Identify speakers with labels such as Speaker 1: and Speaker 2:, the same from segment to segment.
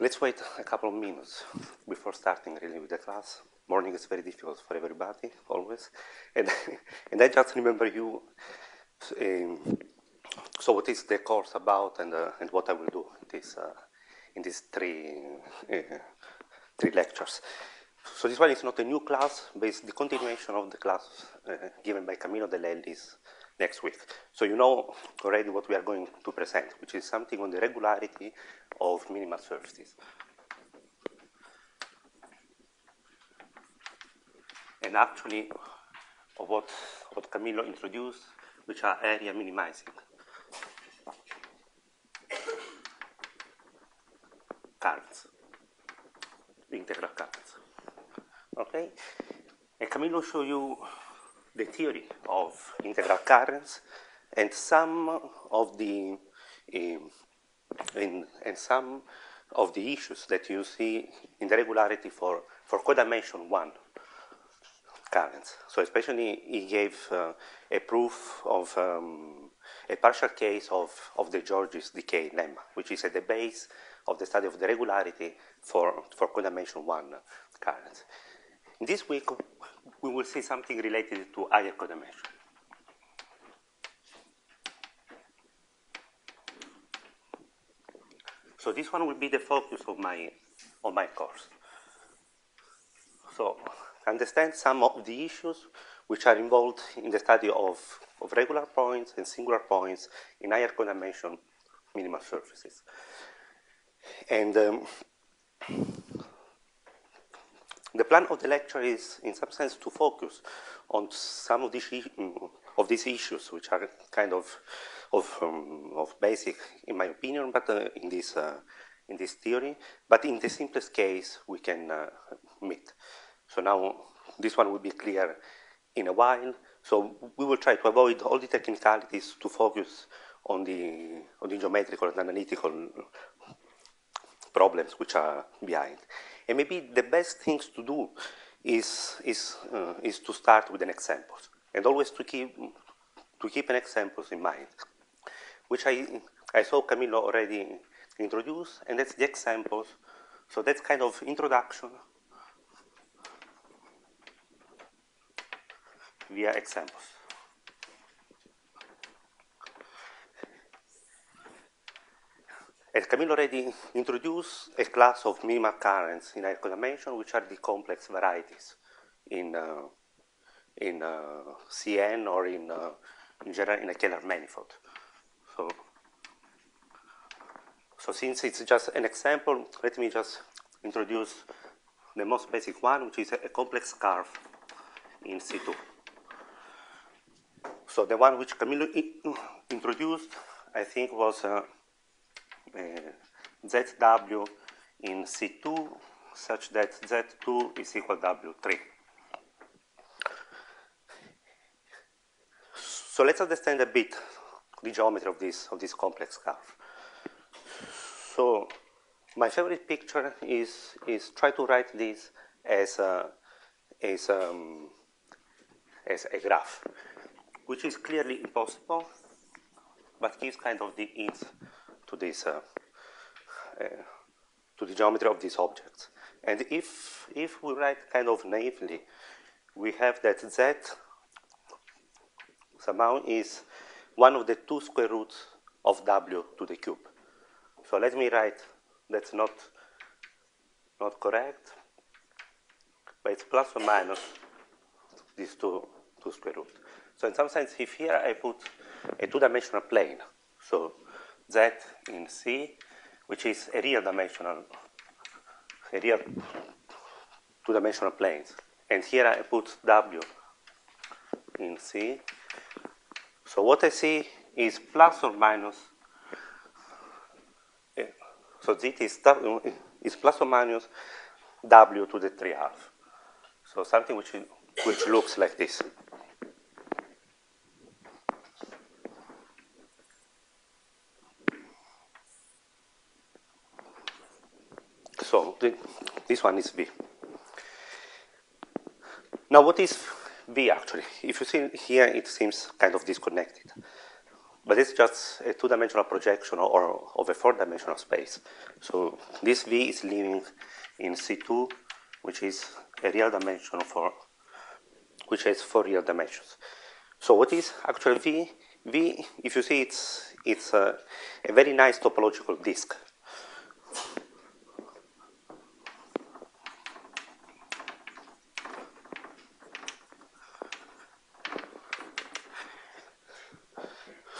Speaker 1: let's wait a couple of minutes before starting really with the class. Morning is very difficult for everybody, always. And, and I just remember you, um, so what is the course about and, uh, and what I will do in, this, uh, in these three, uh, three lectures. So this one is not a new class, but it's the continuation of the class uh, given by Camillo De Lellis next week. So you know already what we are going to present, which is something on the regularity of minimal surfaces. And actually, what, what Camillo introduced, which are area minimizing. Currents, integral currents. Okay? And Camillo show you the theory of integral currents and some of the um, in, and some of the issues that you see in the regularity for, for codimension one currents. So especially he gave uh, a proof of um, a partial case of, of De Giorgi's decay lemma, which is at the base of the study of the regularity for, for codimension one currents. This week, we will see something related to higher codimension. So this one will be the focus of my, of my course. So understand some of the issues which are involved in the study of, of regular points and singular points in higher codimension minimal surfaces. And um, the plan of the lecture is, in some sense, to focus on some of these, of these issues, which are kind of, of, um, of basic, in my opinion, but uh, in, this, uh, in this theory. But in the simplest case, we can uh, meet. So now this one will be clear in a while. So we will try to avoid all the technicalities to focus on the, on the geometrical and analytical problems which are behind. And maybe the best things to do is, is, uh, is to start with an example and always to keep, to keep an example in mind, which I, I saw Camillo already introduce, and that's the examples. So that's kind of introduction via examples. As Camillo already introduced a class of minimal currents in higher codimension, which are the complex varieties in, uh, in uh, CN or in, uh, in general in a Kähler manifold. So, so since it's just an example, let me just introduce the most basic one, which is a, a complex curve in C2. So the one which Camillo introduced, I think, was uh, uh, ZW in C2 such that Z2 is equal to W3. So let's understand a bit the geometry of this, of this complex curve. So my favorite picture is, is try to write this as a, as, um, as a graph, which is clearly impossible, but gives kind of the hint to this uh, uh, to the geometry of these objects. And if if we write kind of naively, we have that z somehow is one of the two square roots of w to the cube. So let me write that's not not correct, but it's plus or minus these two two square roots. So in some sense, if here I put a two-dimensional plane, so z in C, which is a real dimensional, a real two-dimensional planes. And here I put W in C. So what I see is plus or minus, so Z is, is plus or minus W to the 3 half. So something which, which looks like this. So the, this one is V. Now what is V actually? If you see here, it seems kind of disconnected. but it's just a two-dimensional projection or of a four-dimensional space. So this V is living in C2, which is a real dimension for, which has four real dimensions. So what is actually V? V, if you see, it's, it's a, a very nice topological disk.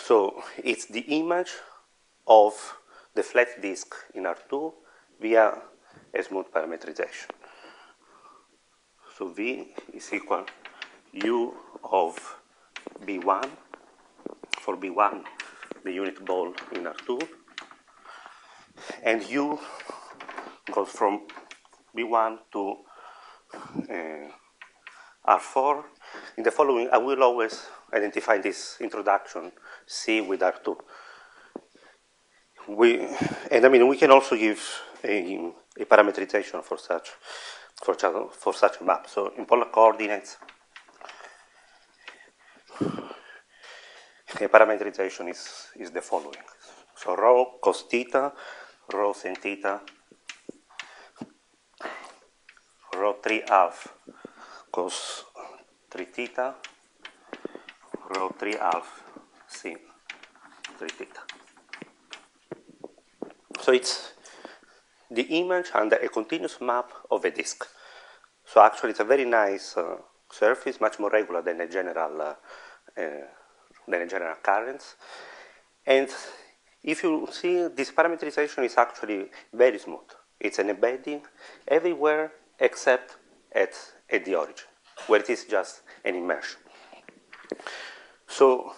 Speaker 1: So it's the image of the flat disk in R2 via a smooth parametrization. So V is equal U of B1 for B1, the unit ball in R2, and U goes from B1 to uh, R4. In the following, I will always identify this introduction C with R2. We, and I mean, we can also give a, a parametrization for such, for, for such a map. So in polar coordinates, a parametrization is, is the following. So rho cos theta, rho sin theta, rho 3 half cos 3 theta, rho 3 half 3 theta. So it's the image under a continuous map of a disk. So actually it's a very nice uh, surface, much more regular than a general uh, uh, than a general currents. And if you see, this parametrization is actually very smooth. It's an embedding everywhere except at, at the origin, where it is just an immersion. So,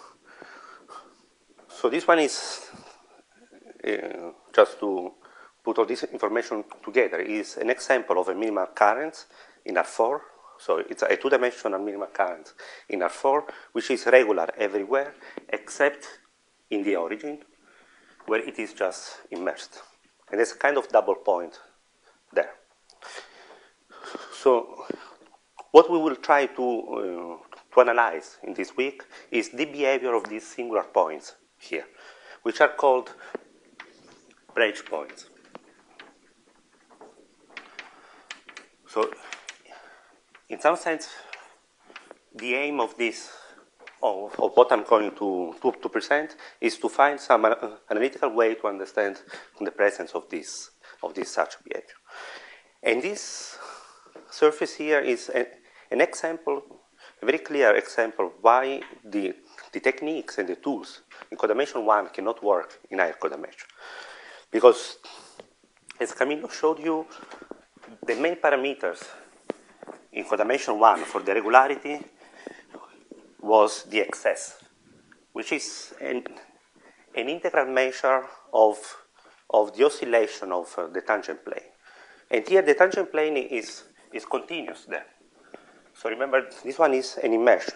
Speaker 1: so this one is uh, just to put all this information together is an example of a minimal current in R4. So it's a two-dimensional minimal current in R4, which is regular everywhere except in the origin, where it is just immersed. And there's a kind of double point there. So what we will try to, uh, to analyze in this week is the behavior of these singular points here, which are called branch points. So, in some sense, the aim of this, of, of what I'm going to, to, to, present, is to find some uh, analytical way to understand the presence of this, of this such behavior. And this surface here is a, an example, a very clear example why the, the techniques and the tools in codimension one cannot work in higher codimension. Because as Camillo showed you, the main parameters in codimension one for the regularity was the excess, which is an, an integral measure of, of the oscillation of uh, the tangent plane. And here the tangent plane is, is continuous there. So remember, this one is an immersion.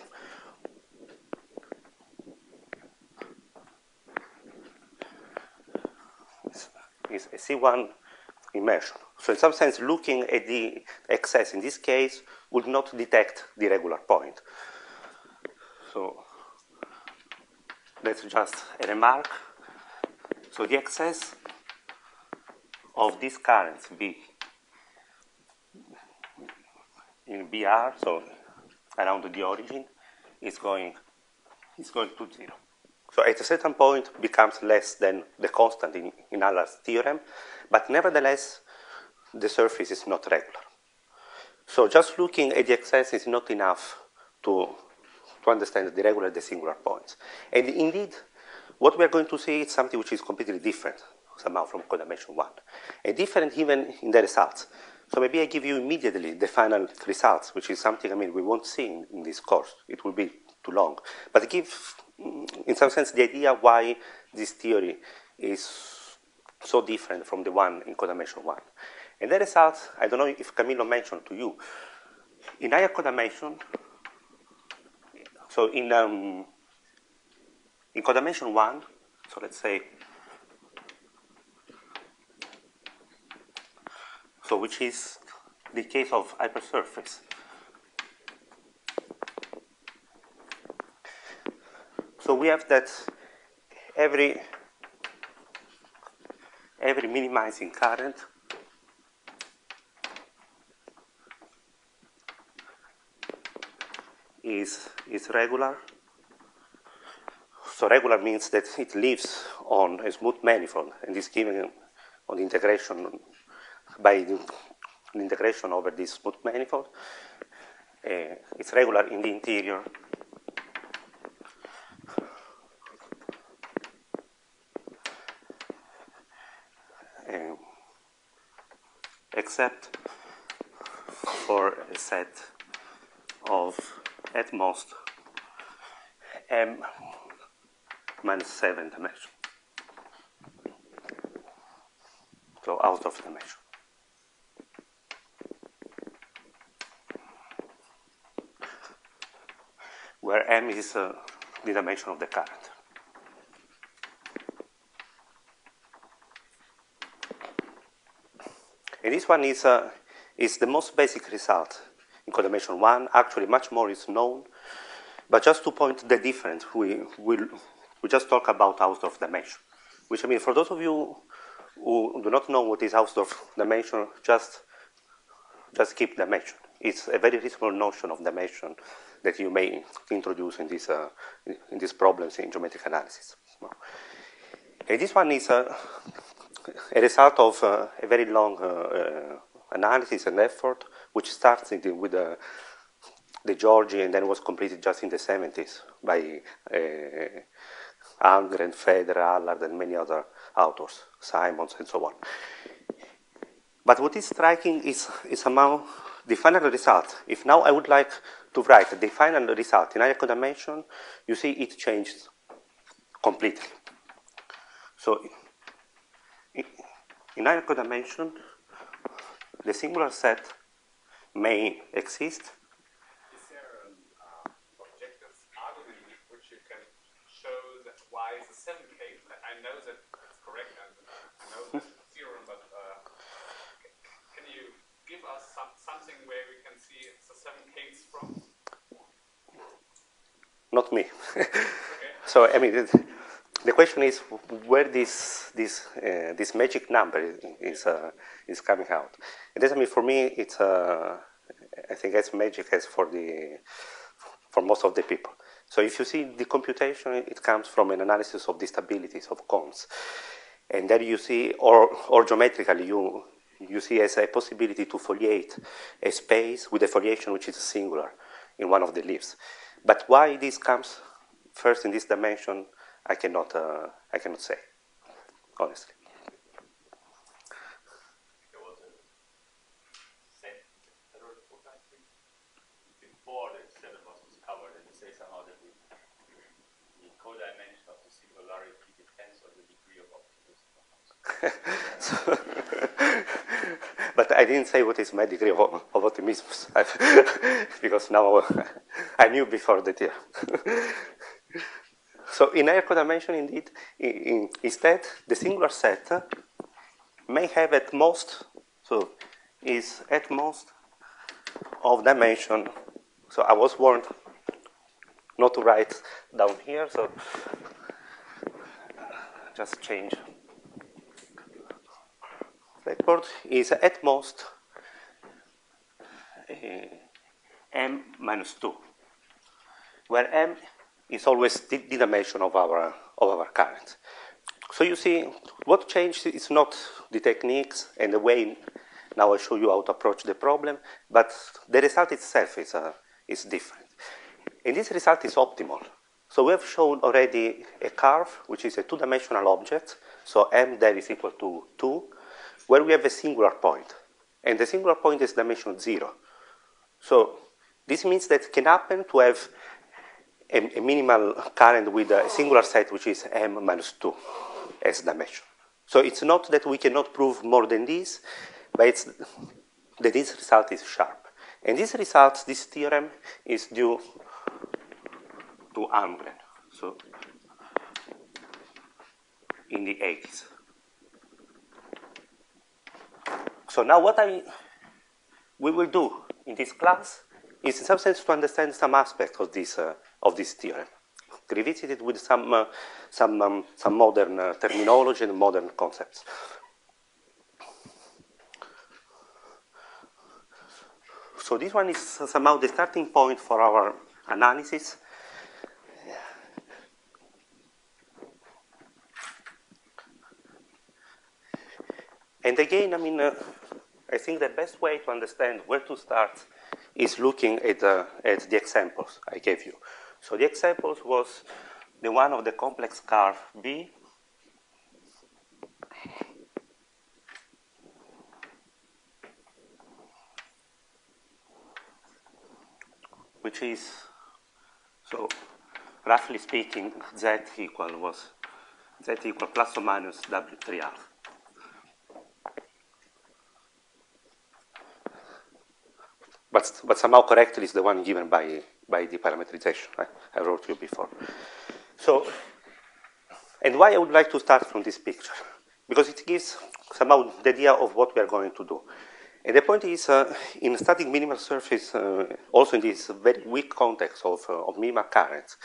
Speaker 1: It's a C1 immersion. So in some sense, looking at the excess in this case would not detect the regular point. So that's just a remark. So the excess of these currents B in BR, so around the origin, is going is going to zero. So at a certain point becomes less than the constant in, in Allard's theorem, but nevertheless the surface is not regular. So just looking at the excess is not enough to, to understand the regular the singular points. And indeed, what we are going to see is something which is completely different somehow from codimension one, and different even in the results. So maybe I give you immediately the final results, which is something, I mean, we won't see in, in this course. It will be too long. But give, in some sense, the idea why this theory is so different from the one in codimension one. And the results, I don't know if Camillo mentioned to you, in higher codimension, so in, um, in codimension one, so let's say, so which is the case of hypersurface. So we have that every every minimizing current is, is regular. So regular means that it lives on a smooth manifold and is given on the integration by the integration over this smooth manifold. Uh, it's regular in the interior. Except for a set of at most m minus 7 dimension. So out of dimension. Where m is uh, the dimension of the current. And this one is, uh, is the most basic result in codimension 1. Actually, much more is known. But just to point the difference, we will we just talk about Hausdorff dimension. Which I mean, for those of you who do not know what is Hausdorff dimension, just just keep dimension. It's a very reasonable notion of dimension that you may introduce in these uh, in these problems in geometric analysis. And this one is a, a result of uh, a very long uh, uh analysis and effort, which starts with the, De Giorgi and then was completed just in the 70s by uh, Almgren, Federer, Allard, and many other authors, Simons, and so on. But what is striking is, is somehow the final result. If now I would like to write the final result in higher dimension, you see it changes completely. So in higher dimension, the singular set may exist.
Speaker 2: Is there an uh, objective argument which you can show that y is a 7 case? I know that it's correct I know that theorem, but uh, can you give us some, something where we can see it's a 7 case from?
Speaker 1: Not me. okay. So, I mean, the question is where this this uh, this magic number is uh, is coming out. It doesn't mean for me it's uh, I think as magic as for the for most of the people. So if you see the computation, it comes from an analysis of the stabilities of cones, and there you see, or or geometrically you you see as a possibility to foliate a space with a foliation which is singular in one of the leaves. But why this comes first in this dimension? I cannot, uh, I cannot say, honestly.
Speaker 3: Before the seven was discovered, and say somehow that the, the codimension of the singularity depends on the degree of
Speaker 1: optimism. but I didn't say what is my degree of, of optimism, because now I knew before the year. So in higher dimension, indeed, in, in, instead, the singular set may have at most, so is at most of dimension. So I was warned not to write down here, so just change. Record is at most uh, m minus 2, where m is always the, dimension of our, of our current. So you see, what changed is not the techniques and the way now I show you how to approach the problem, but the result itself is, uh, is different. And this result is optimal. So we have shown already a curve, which is a two-dimensional object. So m there is equal to 2, where we have a singular point. And the singular point is dimension 0. So this means that it can happen to have a, a, minimal current with a singular set, which is m minus 2 as dimension. So it's not that we cannot prove more than this, but it's that this result is sharp. And this result, this theorem, is due to Almgren. So in the 80s. So now what I we will do in this class is in some sense to understand some aspect of this uh, of this theorem. revisited with some, uh, some, um, some modern uh, terminology and modern concepts. So this one is somehow the starting point for our analysis. And again, I mean, uh, I think the best way to understand where to start is looking at, uh, at the examples I gave you. So the examples was the one of the complex curve B which is, so roughly speaking, z equal was z equal plus or minus w3 alpha. But, but somehow correctly is the one given by, by the parameterization I, I wrote you before. So, and why I would like to start from this picture? Because it gives somehow the idea of what we are going to do. And the point is, uh, in static minimal surface, uh, also in this very weak context of, uh, of minimal currents,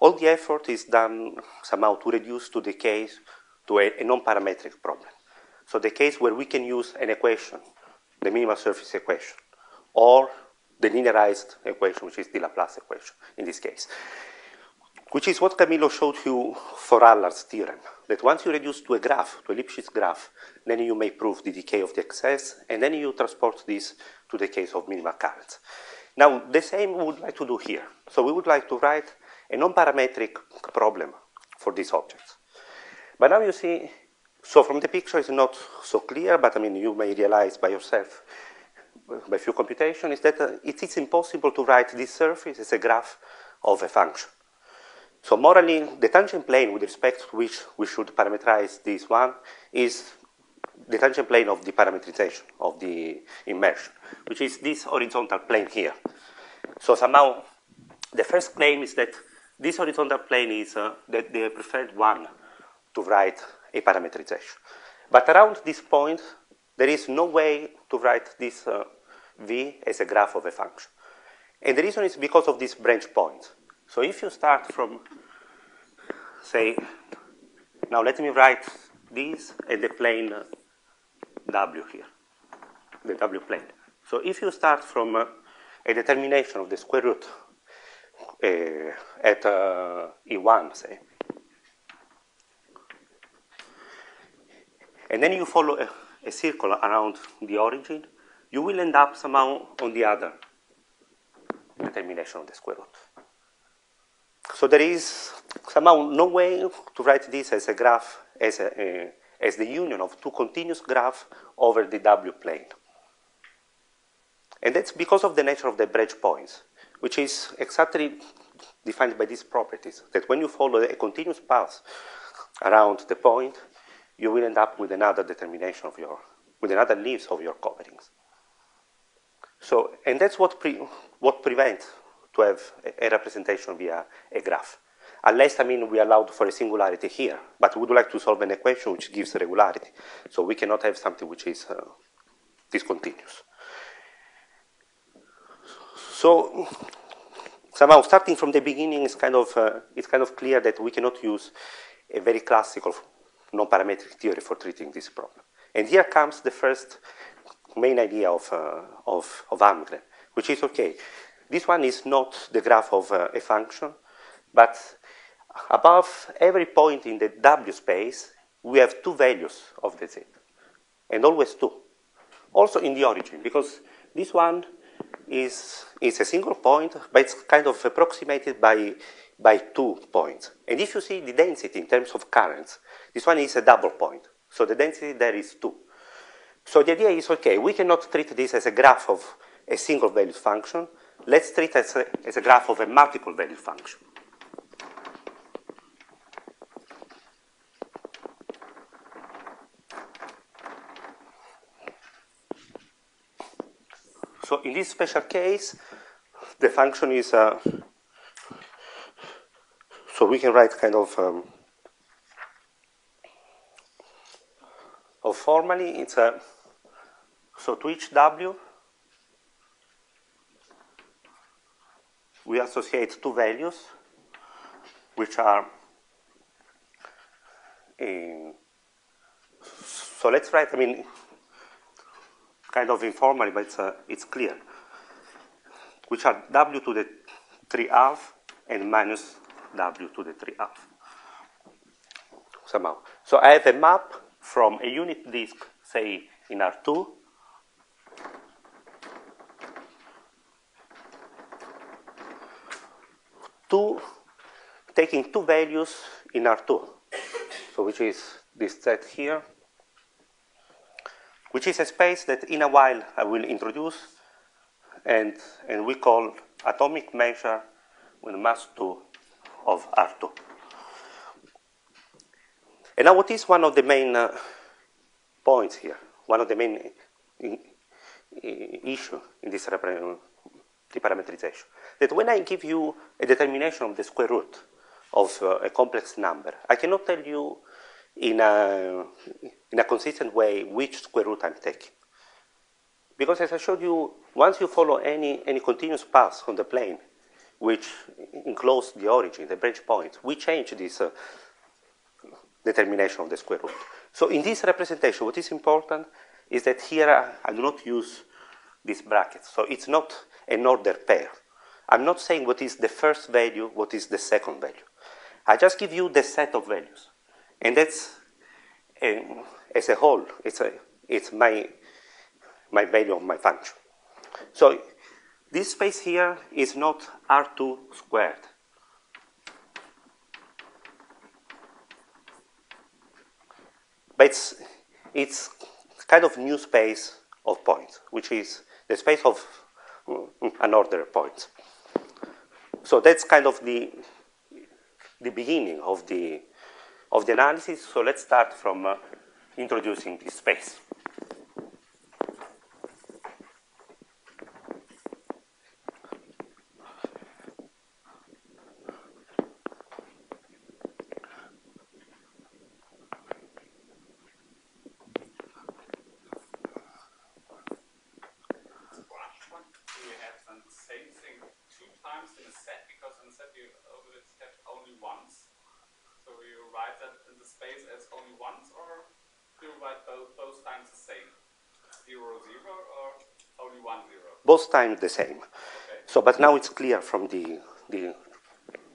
Speaker 1: all the effort is done somehow to reduce to the case to a, a non-parametric problem. So the case where we can use an equation, the minimal surface equation, or the linearized equation, which is the Laplace equation in this case, which is what Camillo showed you for Allard's theorem, that once you reduce to a graph, to a Lipschitz graph, then you may prove the decay of the excess, and then you transport this to the case of minimal currents. Now, the same we would like to do here. So we would like to write a non-parametric problem for these objects. But now you see, so from the picture it's not so clear, but I mean, you may realize by yourself by few computation is that uh, it is impossible to write this surface as a graph of a function. So morally, the tangent plane with respect to which we should parameterize this one is the tangent plane of the parametrization of the immersion, which is this horizontal plane here. So somehow, the first claim is that this horizontal plane is uh, the, the preferred one to write a parametrization. But around this point, there is no way to write this uh, v as a graph of a function. And the reason is because of these branch points. So if you start from, say, now let me write this at the plane uh, w here, the w plane. So if you start from uh, a determination of the square root uh, at uh, E1, say, and then you follow a, a circle around the origin, you will end up somehow on the other determination of the square root. So there is somehow no way to write this as a graph, as, a, as the union of two continuous graphs over the W plane. And that's because of the nature of the branch points, which is exactly defined by these properties, that when you follow a continuous path around the point, you will end up with another determination of your, with another leaves of your coverings. So, and that's what, pre, what prevents to have a, a, representation via a graph. Unless, I mean, we allowed for a singularity here, but we would like to solve an equation which gives regularity. So we cannot have something which is uh, discontinuous. So somehow starting from the beginning is kind of, uh, it's kind of clear that we cannot use a very classical non-parametric theory for treating this problem. And here comes the first main idea of, uh, of, of Almgren, which is, okay, this one is not the graph of uh, a function, but above every point in the W space, we have two values of the Z, and always two. Also in the origin, because this one is, is a single point, but it's kind of approximated by, by two points. And if you see the density in terms of currents, this one is a double point. So the density there is two. So the idea is, okay, we cannot treat this as a graph of a single valued function. Let's treat it as a, as a graph of a multiple valued function. So in this special case, the function is, uh, so we can write kind of, um, of formally, it's a, so to each w, we associate two values. which are in, so let's write, I mean, kind of informally, but it's, uh, it's clear, which are w to the 3 half and minus w to the 3 half, somehow. So I have a map from a unit disk, say in R2, to taking two values in R2, so which is this set here, which is a space that in a while I will introduce, and, and we call atomic measure with mass 2 of R2. And now what is one of the main uh, points here, one of the main uh, issue in this reparametrization? That when I give you a determination of the square root of uh, a complex number, I cannot tell you in a, in a consistent way which square root I'm taking. Because as I showed you, once you follow any, any continuous path on the plane, which enclose the origin, the branch point, we change this uh, determination of the square root. So in this representation, what is important is that here I, I do not use these brackets. So it's not an order pair. I'm not saying what is the first value, what is the second value. I just give you the set of values. And that's, um, as a whole, it's, a, it's my, my value of my function. So this space here is not R2 squared. But it's, it's kind of new space of points, which is the space of unordered points. So that's kind of the, the beginning of the, of the analysis. So let's start from uh, introducing this space. The same. So, but now it's clear from the, the,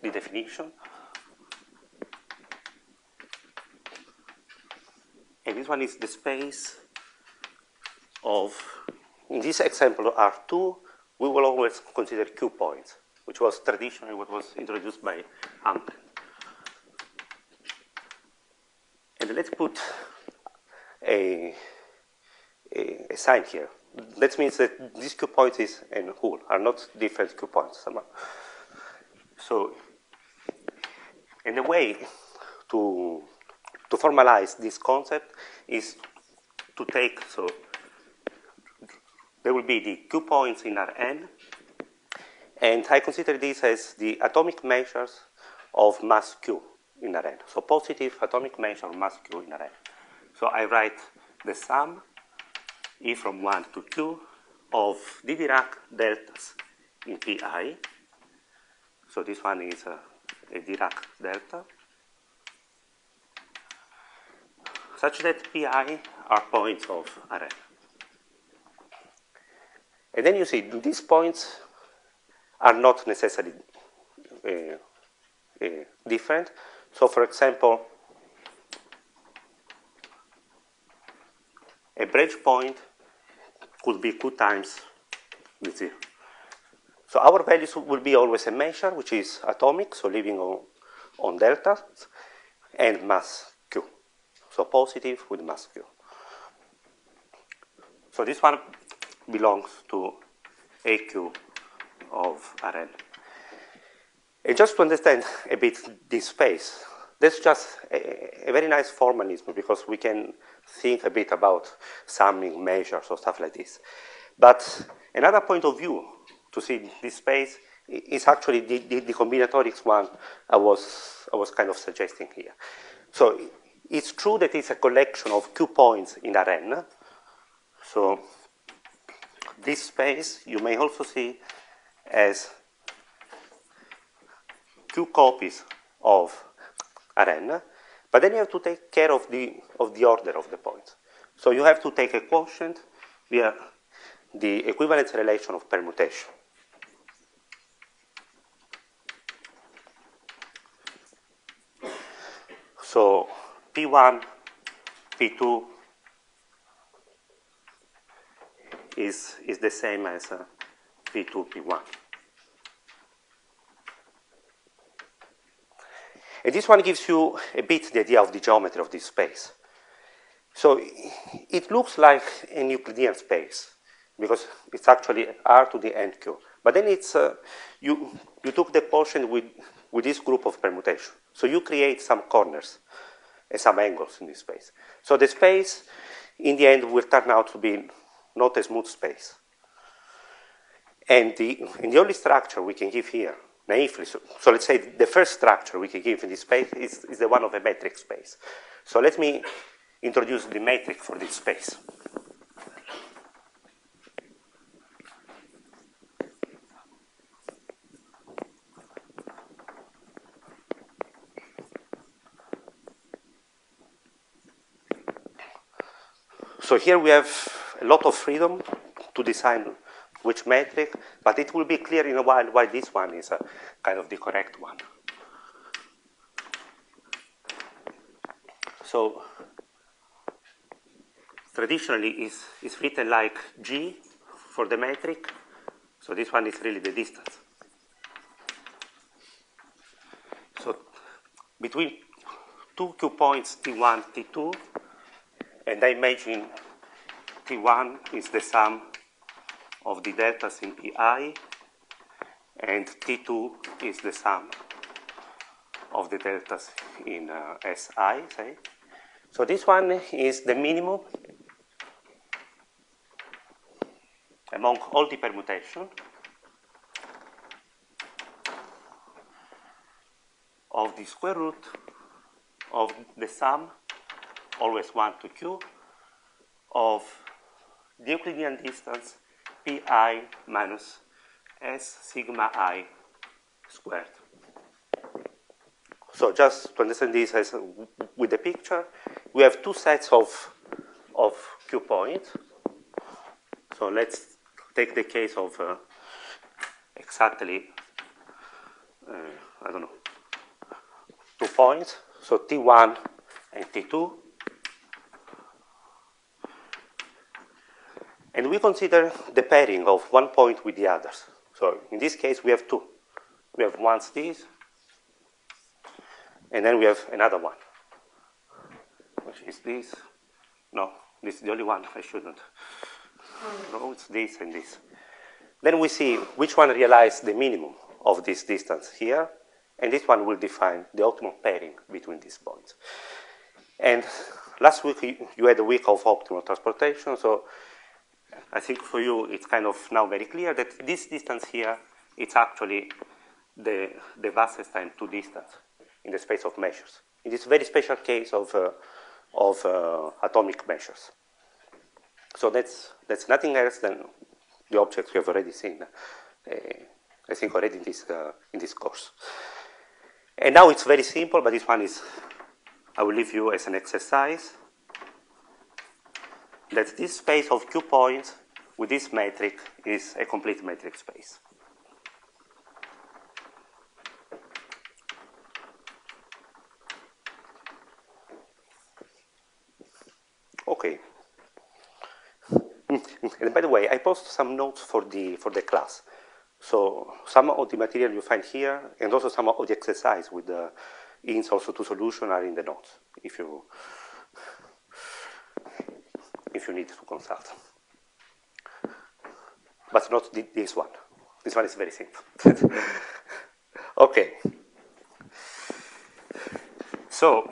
Speaker 1: the definition. And this one is the space of, in this example, R2, we will always consider Q points, which was traditionally what was introduced by Almgren. And let's put a, a, a sign here that means that these Q points is and hull are not different Q points. So, and the way to to formalize this concept is to take so there will be the Q points in Rn, and I consider this as the atomic measures of mass Q in Rn. So positive atomic measure of mass Q in Rn. So I write the sum E from 1 to 2 of Dirac deltas in Pi. So this one is a, a Dirac delta, such that Pi are points of Rn. And then you see these points are not necessarily uh, uh, different. So, for example, a branch point could be q times the zero. So our values will be always a measure, which is atomic, so living on, on deltas, and mass q. So positive with mass q. So this one belongs to AQ of Rn. And just to understand a bit this space, that's just a, a, very nice formalism because we can think a bit about summing measures or stuff like this. But another point of view to see this space is actually the, the, the combinatorics one I was, I was kind of suggesting here. So it's true that it's a collection of Q points in Rn. So this space you may also see as Q copies of Rn, but then you have to take care of the, of the order of the points. So you have to take a quotient via the equivalence relation of permutation. So P1, P2 is, is the same as uh, P2, P1. And this one gives you a bit the idea of the geometry of this space. So it looks like a Euclidean space because it's actually R to the n q. But then it's, uh, you, you took the quotient with, with this group of permutation. So you create some corners and some angles in this space. So the space, in the end, will turn out to be not a smooth space. And the, and the only structure we can give here, naively, so, so, let's say the first structure we can give in this space is, is the one of a metric space. So let me introduce the metric for this space. So here we have a lot of freedom to design which metric, but it will be clear in a while why this one is a kind of the correct one. So traditionally is, is written like G for the metric. So this one is really the distance. So between two Q points T1, T2, and I imagine T1 is the sum of the deltas in Pi, and T2 is the sum of the deltas in uh, Si, say. So this one is the minimum among all the permutation of the square root of the sum, always 1 to q, of the Euclidean distance pi minus s sigma i squared. So just to understand this as with the picture, we have two sets of, of q points. So let's take the case of uh, exactly, uh, I don't know, two points. So T1 and T2. And we consider the pairing of one point with the others. So in this case, we have two. We have once this, and then we have another one, which is this. No, this is the only one I shouldn't. No, it's this and this. Then we see which one realizes the minimum of this distance here, and this one will define the optimal pairing between these points. And last week you had a week of optimal transportation, so I think for you it's kind of now very clear that this distance here it's actually the, the Wasserstein distance in the space of measures. In this very special case of, uh, of uh, atomic measures. So that's, that's nothing else than the objects we have already seen, uh, I think already in this, uh, in this course. And now it's very simple, but this one is, I will leave you as an exercise, that this space of q points with this metric is a complete metric space. Okay. And by the way, I post some notes for the, for the class. So some of the material you find here, and also some of the exercise with the ins also to solution are in the notes, if you, if you need to consult. But not this one. This one is very simple. okay. So,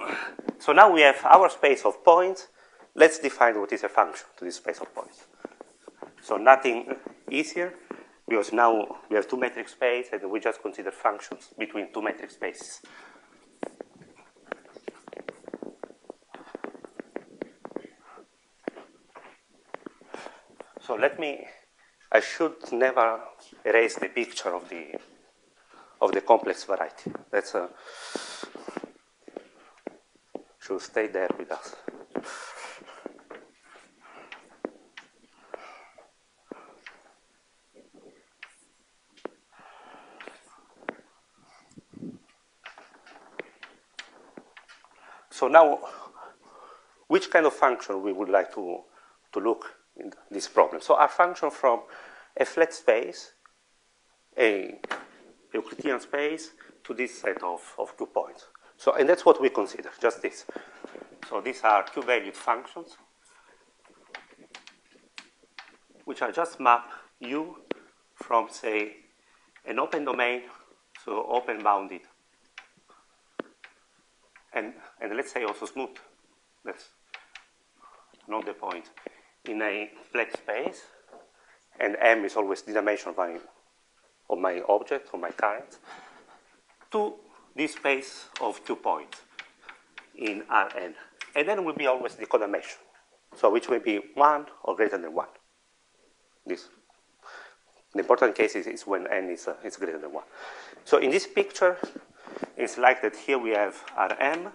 Speaker 1: so now we have our space of points. Let's define what is a function to this space of points. So nothing easier because now we have two metric space and we just consider functions between two metric spaces. So let me, I should never erase the picture of the, of the complex variety. That's a, should stay there with us. So now, which kind of function we would like to, to look this problem? So our function from a flat space, a Euclidean space, to this set of, of two points. So, and that's what we consider, just this. So these are two-valued functions, which are just map U from, say, an open domain, so open-bounded and, and let's say also smooth. That's not the point. In a flat space, and M is always the dimension of my, of my object, of my current, to this space of two points in Rn. And then will be always the codimension, so which will be 1 or greater than 1. This. The important case is, is when n is, uh, is greater than 1. So in this picture, it's like that here we have Rm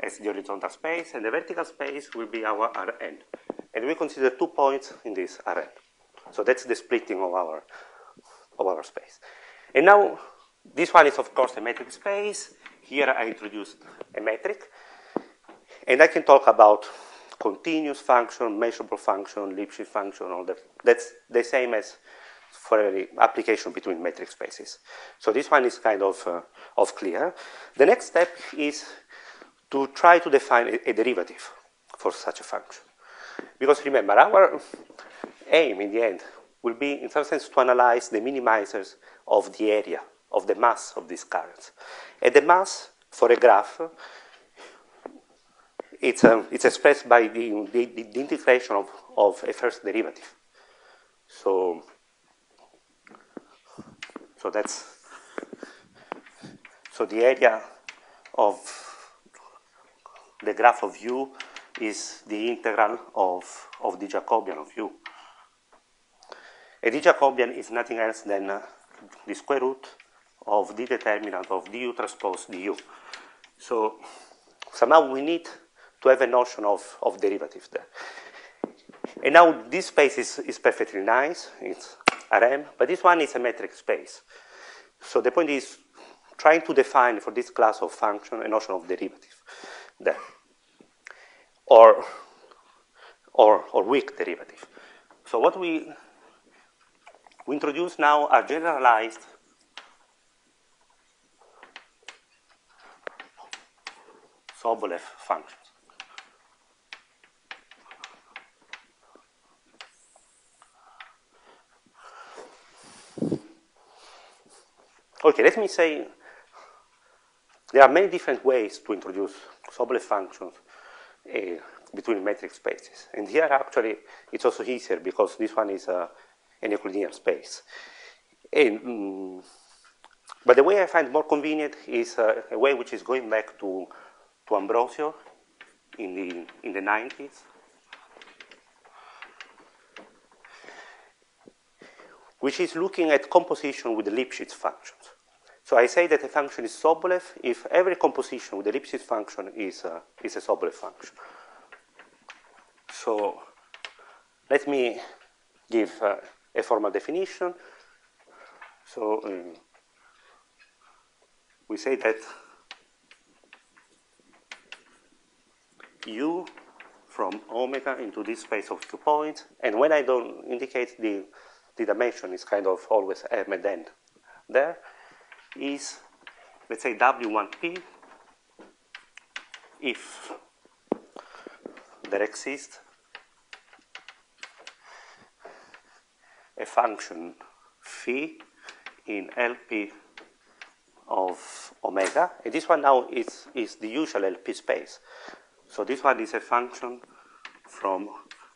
Speaker 1: as the horizontal space, and the vertical space will be our Rn. And we consider two points in this array. So that's the splitting of our, of our space. And now, this one is, of course, a metric space. Here I introduced a metric. And I can talk about continuous function, measurable function, Lipschitz function, all that. That's the same as for every application between metric spaces. So this one is kind of, uh, of clear. The next step is to try to define a, a derivative for such a function. Because remember, our aim in the end will be, in some sense, to analyze the minimizers of the area, of the mass of these currents. And the mass for a graph, it's, um, it's expressed by the, the, the integration of, of a first derivative. So so that's so the area of the graph of u is the integral of, of the Jacobian of u. A d Jacobian is nothing else than uh, the square root of the determinant of du transpose du. So somehow we need to have a notion of, of derivative there. And now this space is, is perfectly nice. It's Rm, but this one is a metric space. So the point is trying to define for this class of function a notion of derivative there. Or, or, or weak derivative. So what we, we introduce now are generalized Sobolev functions. Okay, let me say there are many different ways to introduce Sobolev functions between metric spaces. And here actually it's also easier because this one is uh, an Euclidean space. And, um, but the way I find more convenient is uh, a way which is going back to, to Ambrosio in the, in the 90s. which is looking at composition with the Lipschitz functions. So I say that a function is Sobolev if every composition with the Lipschitz function is, uh, is a Sobolev function. So let me give uh, a formal definition. So um, we say that u from omega into this space of two points, and when I don't indicate the, the dimension is kind of always m and n there, is, let's say, W1P if there exists a function phi in LP of omega. And this one now is, is the usual LP space. So this one is a function from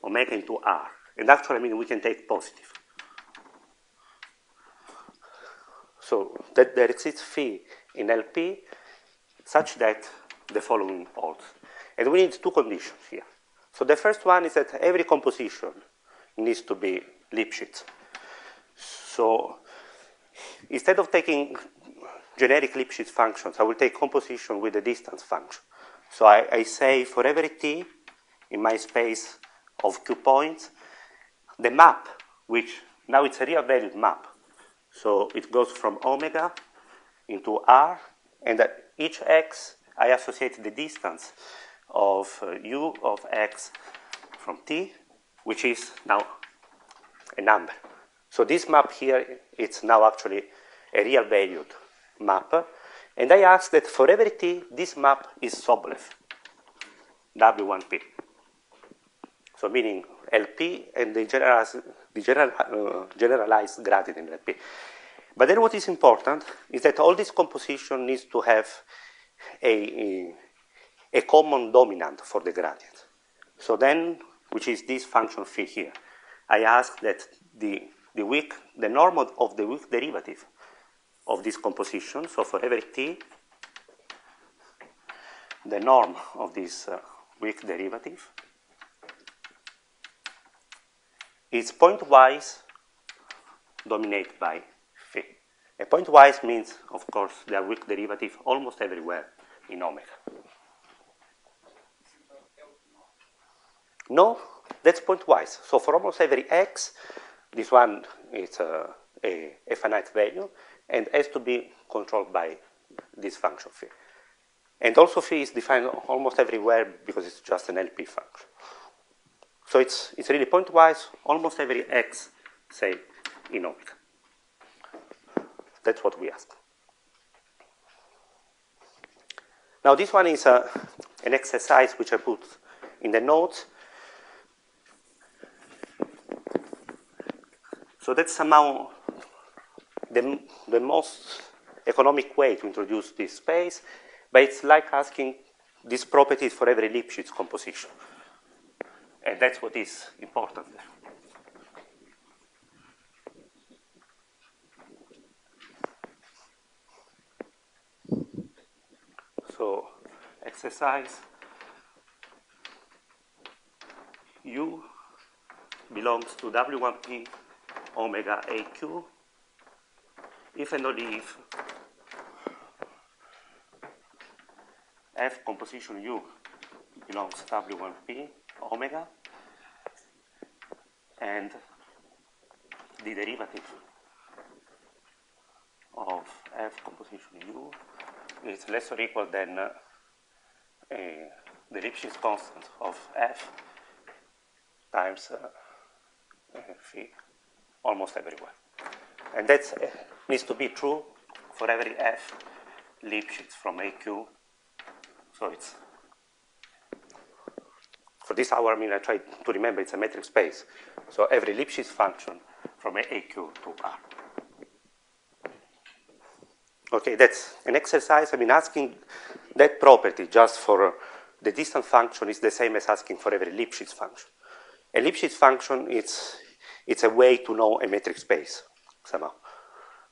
Speaker 1: omega into R. And actually, I mean, we can take positive. So that there exists phi in LP such that the following holds. And we need two conditions here. So the first one is that every composition needs to be Lipschitz. So instead of taking generic Lipschitz functions, I will take composition with a distance function. So I, I say for every t in my space of q points, the map, which now it's a real valued map. So it goes from omega into r, and at each x, I associate the distance of uh, u of x from t, which is now a number. So this map here, it's now actually a real valued map. And I ask that for every t, this map is Sobolev, W1P. So meaning LP and the, generalized, the general, uh, generalized gradient in LP. But then what is important is that all this composition needs to have a, a, a common dominant for the gradient. So then, which is this function phi here, I ask that the, the weak, the norm of the weak derivative of this composition, so for every t, the norm of this uh, weak derivative is pointwise dominated by phi. A pointwise means, of course, there are weak derivative almost everywhere in omega. No, that's pointwise. So for almost every x, this one is a, a, a finite value and has to be controlled by this function phi. And also phi is defined almost everywhere because it's just an LP function. So it's, it's really pointwise, almost every x, say, in omega. That's what we ask. Now this one is uh, an exercise which I put in the notes. So that's somehow the, the most economic way to introduce this space, but it's like asking these properties for every Lipschitz composition. And that's what is important. So exercise. U belongs to W1P omega AQ if and only if F composition U belongs to W1P omega and the derivative of F composition U is less or equal than uh, the Lipschitz constant of F times uh, phi almost everywhere. And that uh, needs to be true for every F Lipschitz from AQ. So it's for this hour, I mean, I try to remember it's a metric space. So every Lipschitz function from AQ to R. Okay, that's an exercise. I mean, asking that property just for the distance function is the same as asking for every Lipschitz function. A Lipschitz function is it's a way to know a metric space somehow.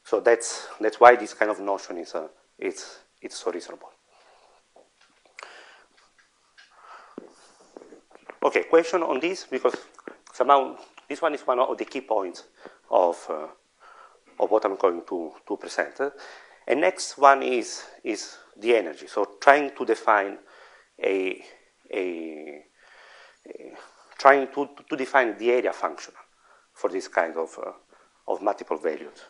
Speaker 1: So that's that's why this kind of notion is uh, it's it's so reasonable. Okay, question on this because somehow this one is one of the key points of uh, of what I'm going to to present. And next one is is the energy. So trying to define a a, a trying to, to define the area function for this kind of uh, of multiple values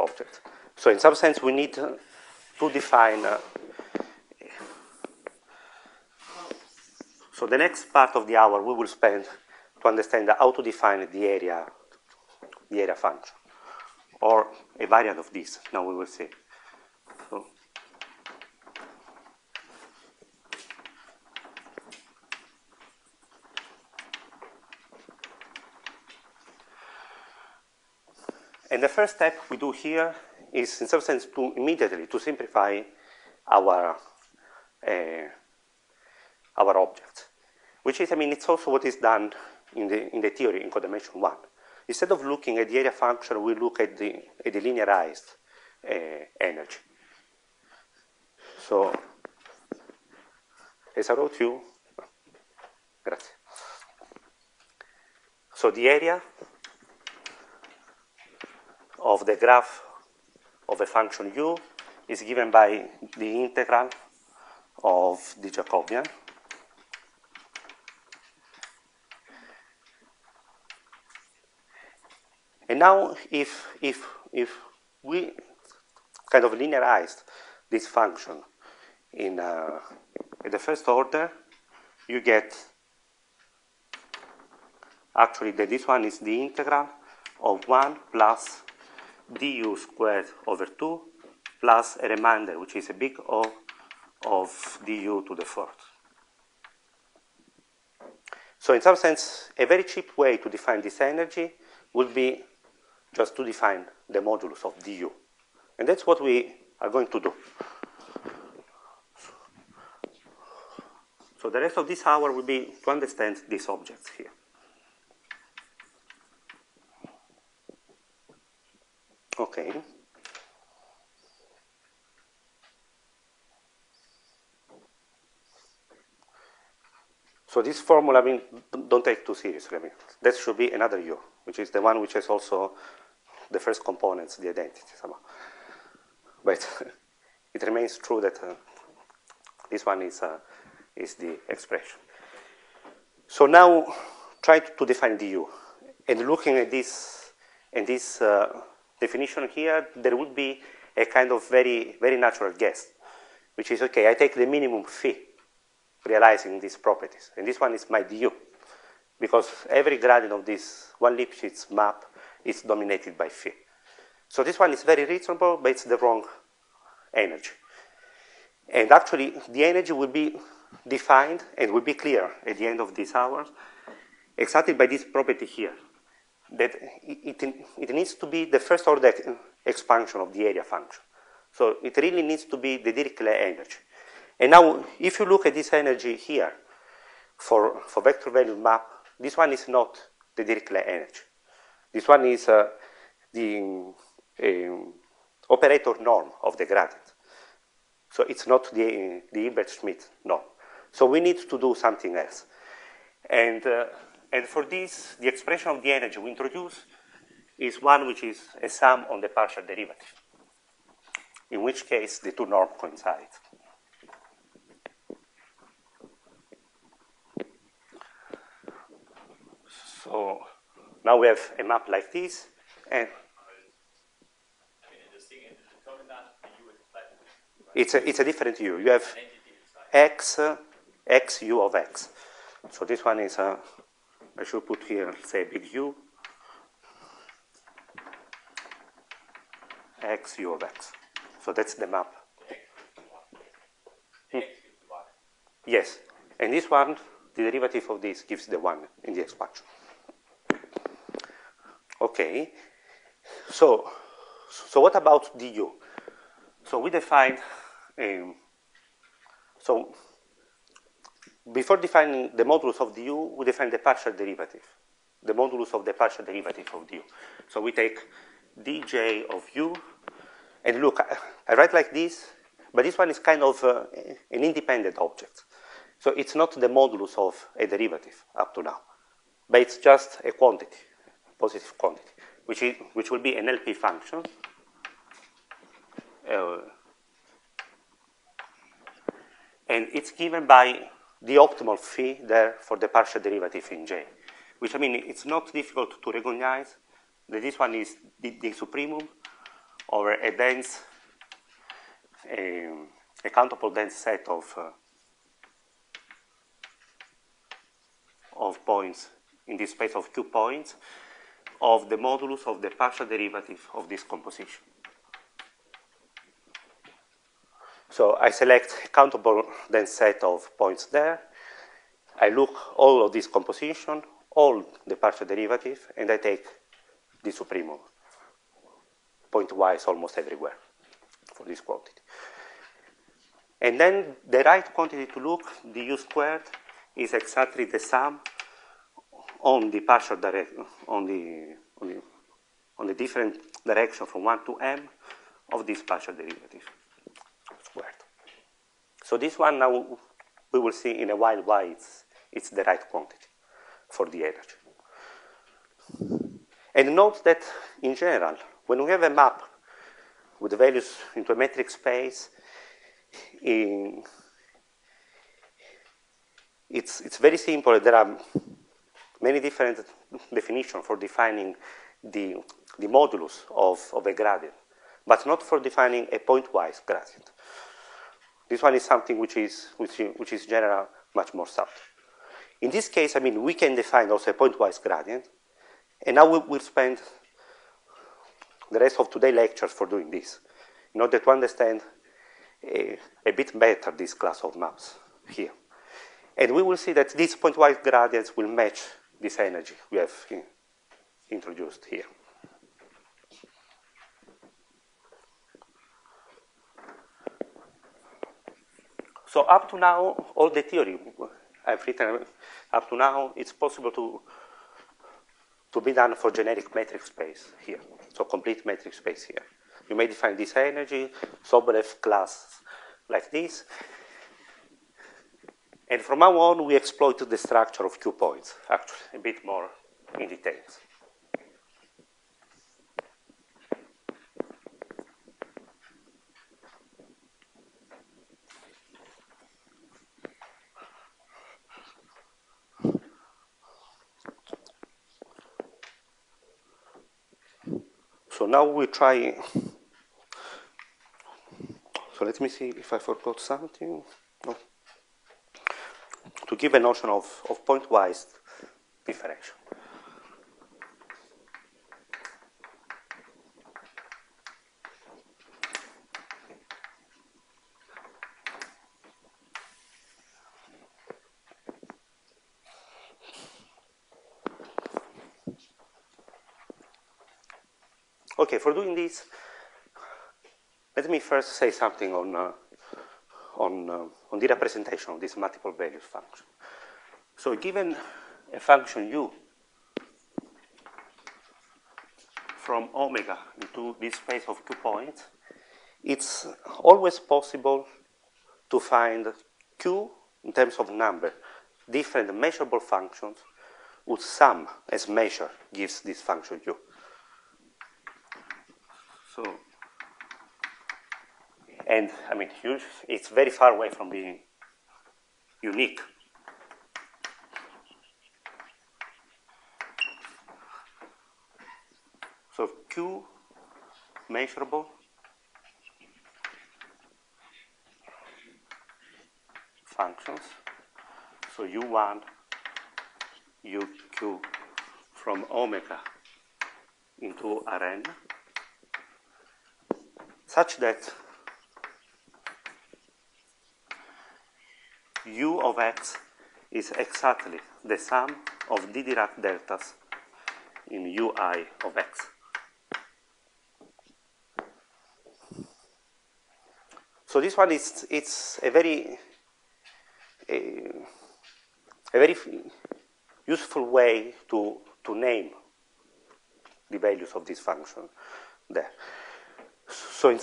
Speaker 1: object. So in some sense, we need to define. Uh, so the next part of the hour we will spend to understand how to define the area, the area function, or a variant of this. Now we will see. So, And the first step we do here is, in some sense, to immediately to simplify our uh, our objects, which is, I mean, it's also what is done in the in the theory in codimension one. Instead of looking at the area function, we look at the at the linearized uh, energy. So, as I wrote you, grazie. So the area of the graph of a function u is given by the integral of the Jacobian. And now, if, if, if we kind of linearized this function in, uh, in the first order, you get actually that this one is the integral of 1 plus du squared over 2 plus a remainder, which is a big O of du to the fourth. So in some sense, a very cheap way to define this energy would be just to define the modulus of du. And that's what we are going to do. So the rest of this hour will be to understand these objects here. Okay. So this formula, I mean, don't take too seriously. I mean, that should be another U, which is the one which is also the first components, the identity somehow. But it remains true that uh, this one is, uh, is the expression. So now try to define the U. And looking at this, and this uh, definition here, there would be a kind of very, very natural guess, which is, okay, I take the minimum phi, realizing these properties. And this one is my du, because every gradient of this one Lipschitz map is dominated by phi. So this one is very reasonable, but it's the wrong energy. And actually, the energy will be defined and will be clear at the end of these hours exactly by this property here that it, it, it, needs to be the first order expansion of the area function. So it really needs to be the Dirichlet energy. And now, if you look at this energy here for, for vector value map, this one is not the Dirichlet energy. This one is uh, the um, operator norm of the gradient. So it's not the, the Hilbert-Schmidt norm. So we need to do something else. And uh, and for this, the expression of the energy we introduce is one which is a sum on the partial derivative, in which case the two norms coincide. So now we have a map like this, and it's a, it's a different u. You have x, x u of x. So this one is a I should put here, say, big U, x u of x. So that's the map. Hmm. Yes, and this one, the derivative of this gives the one in the expansion. Okay, so so what about du? So we defined, um, so before defining the modulus of du, we define the partial derivative, the modulus of the partial derivative of du. So we take dj of u, and look, I, write like this, but this one is kind of uh, an independent object. So it's not the modulus of a derivative up to now, but it's just a quantity, positive quantity, which, is, which will be an LP function. Uh, and it's given by the optimal phi there for the partial derivative in J, which I mean, it's not difficult to recognize that this one is the, the supremum over a dense, a, a countable dense set of, uh, of points in this space of q points of the modulus of the partial derivative of this composition. So I select a countable dense set of points there. I look all of this composition, all the partial derivative, and I take the supremum pointwise almost everywhere for this quantity. And then the right quantity to look, the u squared, is exactly the sum on the partial direction, on the, on the, on the different direction from 1 to m of this partial derivative squared. So this one now we will see in a while why it's, it's the right quantity for the energy. And note that in general, when we have a map with the values into a metric space, in, it's, it's very simple. There are many different definitions for defining the, the modulus of, of a gradient, but not for defining a pointwise gradient. This one is something which is, which, which is general, much more subtle. In this case, I mean, we can define also a pointwise gradient, and now we will spend the rest of today's lectures for doing this, in order to understand a, a bit better this class of maps here. And we will see that these pointwise gradients will match this energy we have in, introduced here. So up to now, all the theory I've written up to now, it's possible to, to be done for generic metric space here, so complete metric space here. You may define this energy, Sobolev class like this. And from now on, we exploit the structure of Q points, actually, a bit more in details. So now we try. So let me see if I forgot something. To give a notion of, of pointwise differential. Okay, for doing this, let me first say something on, uh, on, uh, on the representation of this multiple values function. So given a function u from omega into this space of two points, it's always possible to find q in terms of number, different measurable functions whose sum as measure gives this function u. So, and I mean, it's very far away from being unique. So Q measurable functions. So U1, UQ from omega into Rn such that u of x is exactly the sum of Dirac deltas in ui of x. So this one is it's a very a, a very useful way to to name the values of this function there. So in,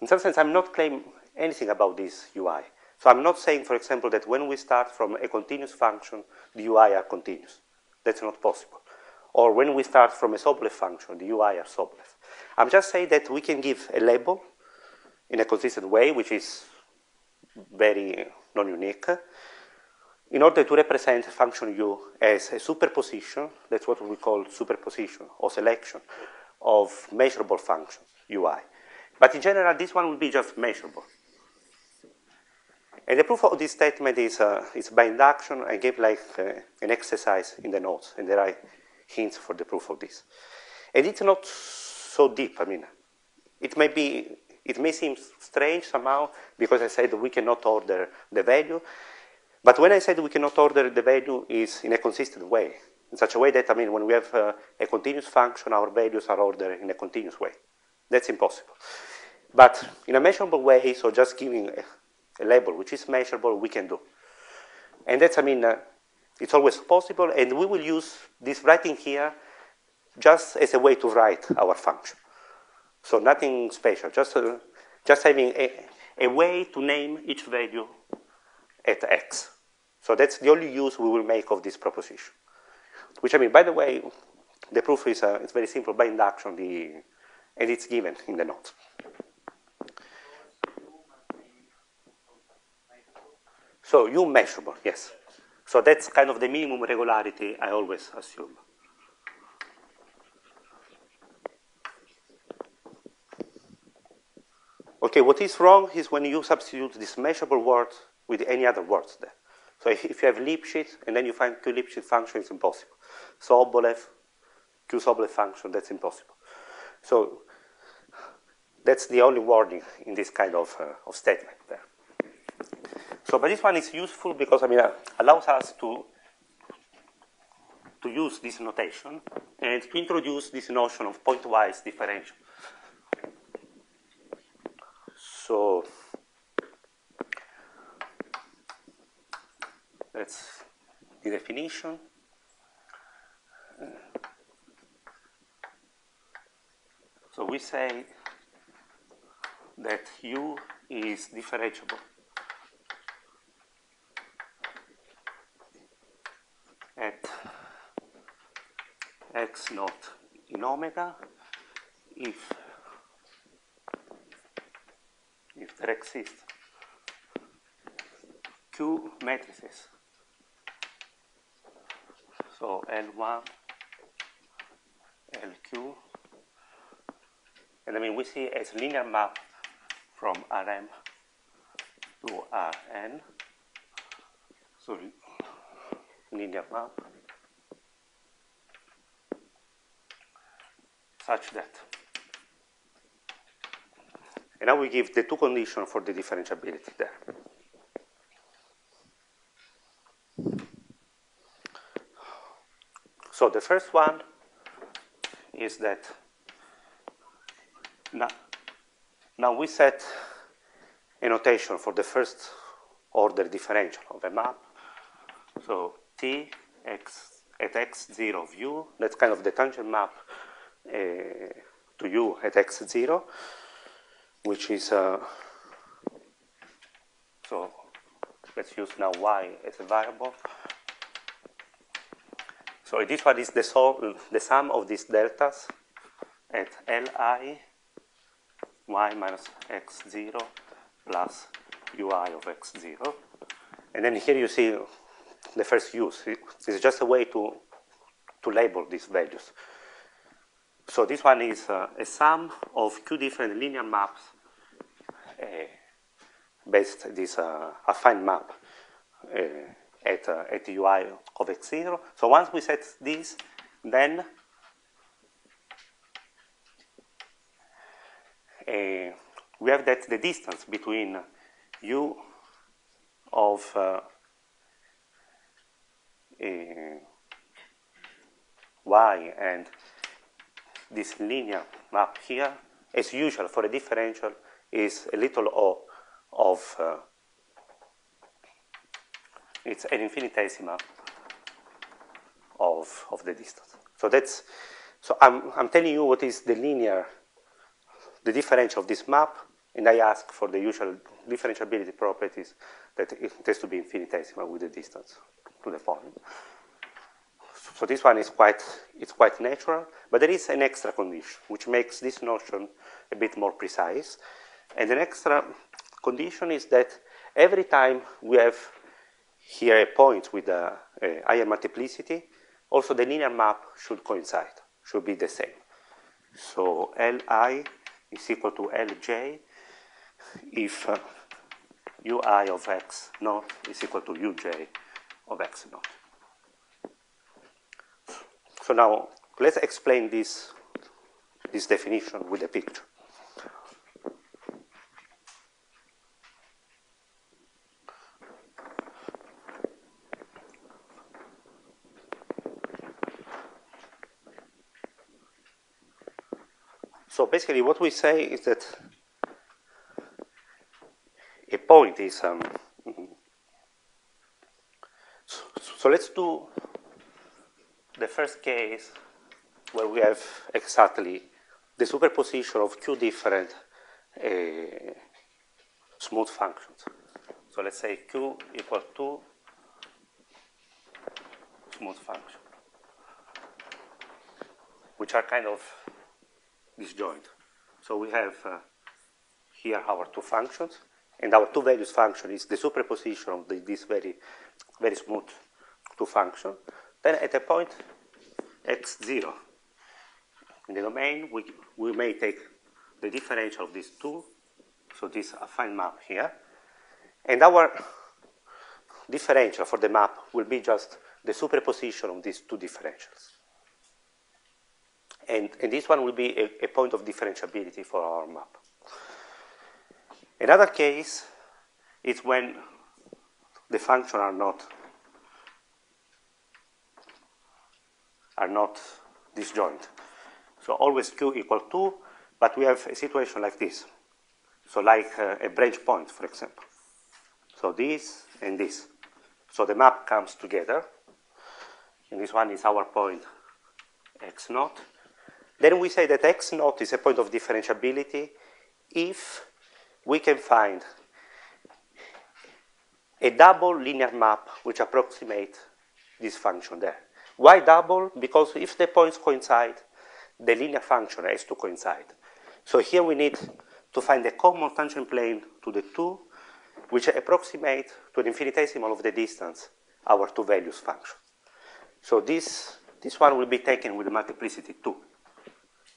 Speaker 1: in some sense, I'm not claiming anything about this UI. So I'm not saying, for example, that when we start from a continuous function, the UI are continuous. That's not possible. Or when we start from a Sobolev function, the UI are Sobolev. I'm just saying that we can give a label in a consistent way, which is very non-unique, in order to represent function u as a superposition, that's what we call superposition or selection of measurable functions, ui. But in general, this one will be just measurable. And the proof of this statement is, uh, is by induction. I gave like uh, an exercise in the notes, and there are hints for the proof of this. And it's not so deep. I mean, it may be, it may seem strange somehow because I said we cannot order the value. But when I said we cannot order the value is in a consistent way, in such a way that, I mean, when we have uh, a continuous function, our values are ordered in a continuous way. That's impossible. But in a measurable way, so just giving a, label which is measurable, we can do. And that's, I mean, uh, it's always possible, and we will use this writing here just as a way to write our function. So nothing special, just, uh, just having a, a way to name each value at x. So that's the only use we will make of this proposition. Which, I mean, by the way, the proof is uh, it's very simple by induction, the, and it's given in the notes. So U measurable, yes. So that's kind of the minimum regularity I always assume. Okay, what is wrong is when you substitute this measurable word with any other words there. So if, if you have Lipschitz and then you find Q Lipschitz function, it's impossible. So Sobolev, Q Sobolev function, that's impossible. So that's the only wording in this kind of, uh, of statement there. So, but this one is useful because I mean, uh, allows us to to use this notation and to introduce this notion of pointwise differential. So that's the definition. So we say that U is differentiable at x naught in omega if if there exists Q matrices. So L1, LQ, and I mean we see as linear map from Rm to Rn. So linear map such that. And now we give the two conditions for the differentiability there. So the first one is that now, now we set a notation for the first order differential of a map. So At x0 of u, that's kind of the tangent map uh, to u at x0, which is, uh, so let's use now y as a variable. So this one is the, sol, the sum of these deltas at Li y minus x0 plus ui of x0. And then here you see the first use. It's just a way to, to label these values. So this one is uh, a sum of two different linear maps uh, based this uh, affine map uh, at, uh, at ui of x0. So once we set this, then uh, we have that the distance between u of y and this linear map here, as usual for a differential, is a little o of uh, it's an infinitesimal of, of the distance. So that's so I'm, I'm telling you what is the linear, the differential of this map, and I ask for the usual differentiability properties that it has to be infinitesimal with the distance to the point. So this one is quite, it's quite natural, but there is an extra condition which makes this notion a bit more precise. And an extra condition is that every time we have here a point with a, a higher multiplicity, also the linear map should coincide, should be the same. So Li is equal to Lj if uh, ui of x naught is equal to uj of x naught. So now let's explain this, this definition with a picture. So basically what we say is that a point is, um, so, let's do the first case where we have exactly the superposition of two different uh, smooth functions. So let's say q equal to smooth function, which are kind of disjoint. So we have uh, here our two functions, and our two values function is the superposition of the, this very, very smooth two function, then at a point x0 in the domain, we, we may take the differential of these two, so this affine map here, and our differential for the map will be just the superposition of these two differentials. And, and this one will be a, a point of differentiability for our map. Another case is when the functions are not are not disjoint. So always q equal 2, but we have a situation like this. So like uh, a branch point, for example. So this and this. So the map comes together. And this one is our point x naught. Then we say that x naught is a point of differentiability if we can find a double linear map which approximates this function there. Why double? Because if the points coincide, the linear function has to coincide. So here we need to find a common tangent plane to the two, which approximate to an infinitesimal of the distance our two values function. So this, this one will be taken with multiplicity 2.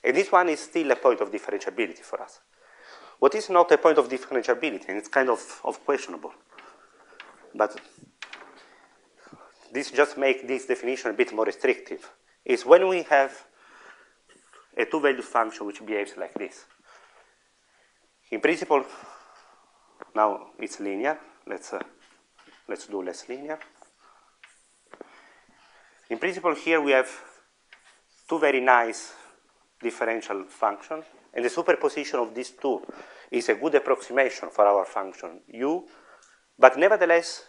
Speaker 1: And this one is still a point of differentiability for us. What is not a point of differentiability, and it's kind of, of questionable, but this just makes this definition a bit more restrictive, is when we have a two-value function which behaves like this. In principle, now it's linear. Let's, uh, let's do less linear. In principle, here we have two very nice differential functions, and the superposition of these two is a good approximation for our function u, but nevertheless,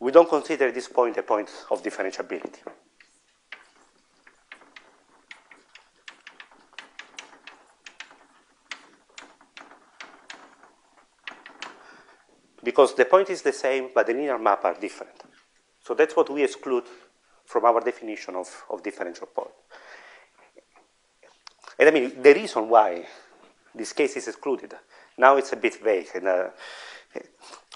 Speaker 1: we don't consider this point a point of differentiability. Because the point is the same, but the linear map are different. So that's what we exclude from our definition of, of differential point. And I mean, the reason why this case is excluded, now it's a bit vague, and uh,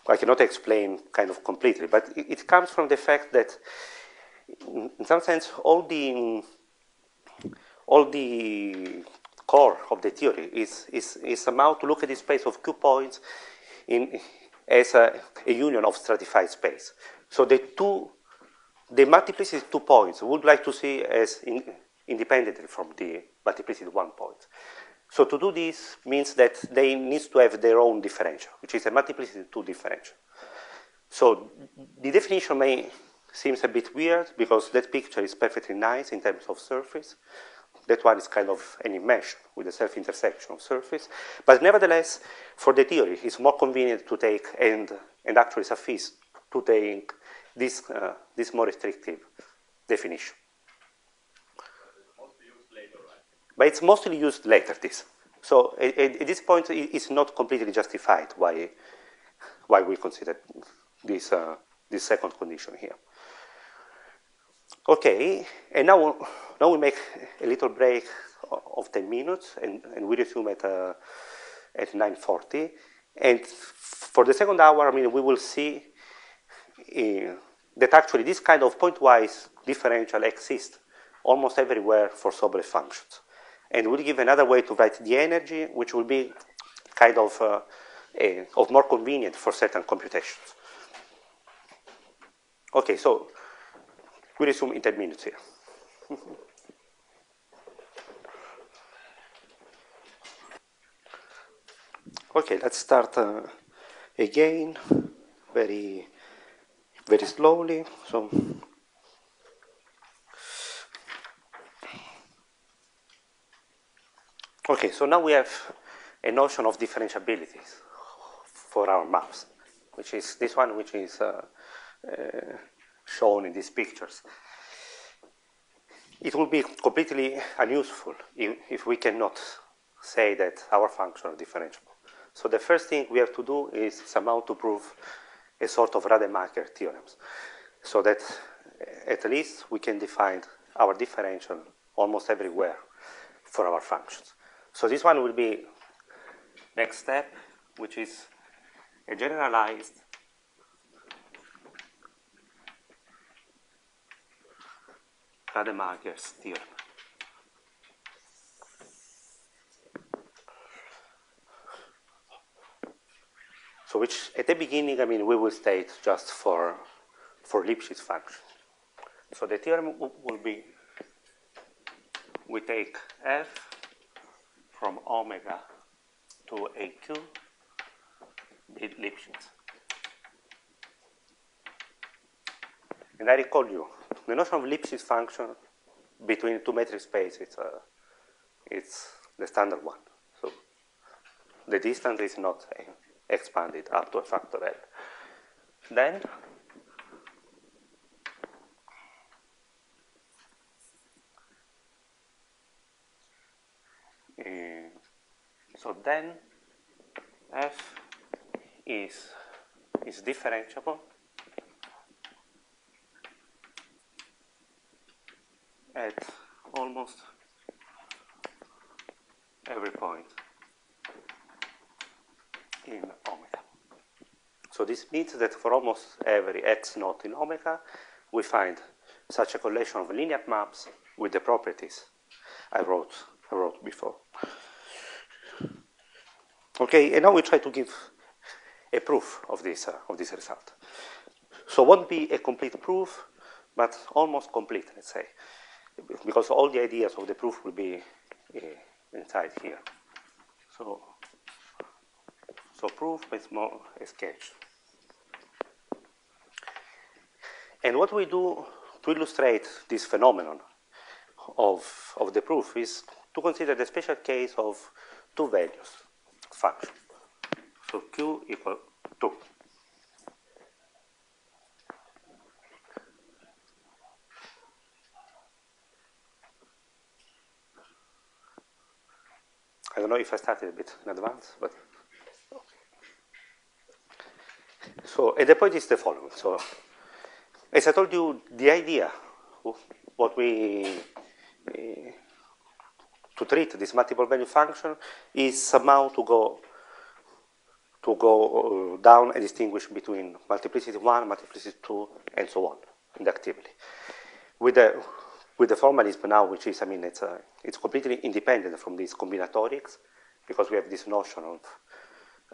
Speaker 1: I cannot explain kind of completely, but it, comes from the fact that, in some sense, all the all the core of the theory is, is, is somehow to look at the space of q points in, as a, a union of stratified space. So the two, the multiplicity two points, would like to see as in, independently from the multiplicity one point. So to do this means that they need to have their own differential, which is a multiplicity two differential. So the definition may seems a bit weird because that picture is perfectly nice in terms of surface. That one is kind of an image with a self-intersection of surface. But nevertheless, for the theory, it's more convenient to take and, and actually suffice to take this, uh, this more restrictive definition. But it's mostly used later, this. So at, at this point, it's not completely justified why, why we consider this, uh, this second condition here. Okay, and now, now we make a little break of 10 minutes, and, and we resume at, uh, at 9.40. And for the second hour, I mean, we will see uh, that actually this kind of pointwise differential exists almost everywhere for Sobolev functions. And we'll give another way to write the energy, which will be kind of, uh, a, of more convenient for certain computations. Okay, so we resume in 10 minutes here. okay, let's start uh, again, very, very slowly. So. Okay, so now we have a notion of differentiability for our maps, which is this one, which is uh, uh, shown in these pictures. It will be completely unuseful if, if we cannot say that our function are differentiable. So the first thing we have to do is somehow to prove a sort of Rademacher theorems, so that at least we can define our differential almost everywhere for our functions. So this one will be next step, which is a generalized Rademacher's theorem. So which at the beginning, I mean, we will state just for, for Lipschitz function. So the theorem will be, we take f from omega to aq Lipschitz. And I recall you, the notion of Lipschitz function between two metric space, it's, a, it's the standard one. So the distance is not expanded up to a factor L. Then then f is is differentiable at almost every point in omega. So this means that for almost every x naught in omega, we find such a collection of linear maps with the properties I wrote, I wrote before. Okay, and now we try to give a proof of this, uh, of this result. So won't be a complete proof, but almost complete, let's say, because all the ideas of the proof will be uh, inside here. So so proof is more a sketch. And what we do to illustrate this phenomenon of, of the proof is to consider the special case of two values function. So q equal 2. I don't know if I started a bit in advance, but So, at the point is the following. So, as I told you, the idea, what we, uh, to treat this multiple value function is somehow to go to go uh, down and distinguish between multiplicity 1, multiplicity 2, and so on inductively. With the, with the formalism now, which is, I mean, it's, uh, it's completely independent from these combinatorics, because we have this notion of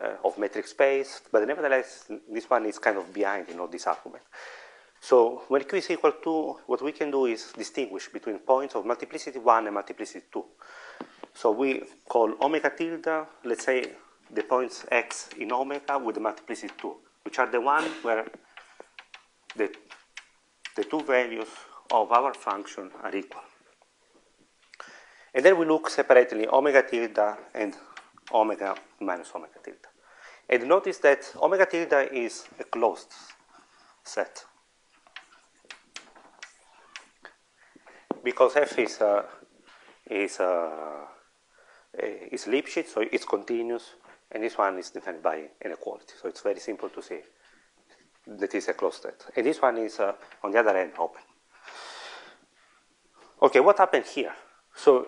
Speaker 1: uh, of metric space, but nevertheless, this one is kind of behind, you know, this argument. So when q is equal to, what we can do is distinguish between points of multiplicity 1 and multiplicity 2. So we call omega tilde, let's say, the points x in omega with multiplicity 2, which are the one where the, the two values of our function are equal. And then we look separately omega tilde and omega minus omega tilde. And notice that omega tilde is a closed set. Because f is, uh, is, uh, is Lipschitz, so it's continuous, and this one is defined by inequality. So it's very simple to see that is a closed set. And this one is, uh, on the other hand, open. Okay, what happened here? So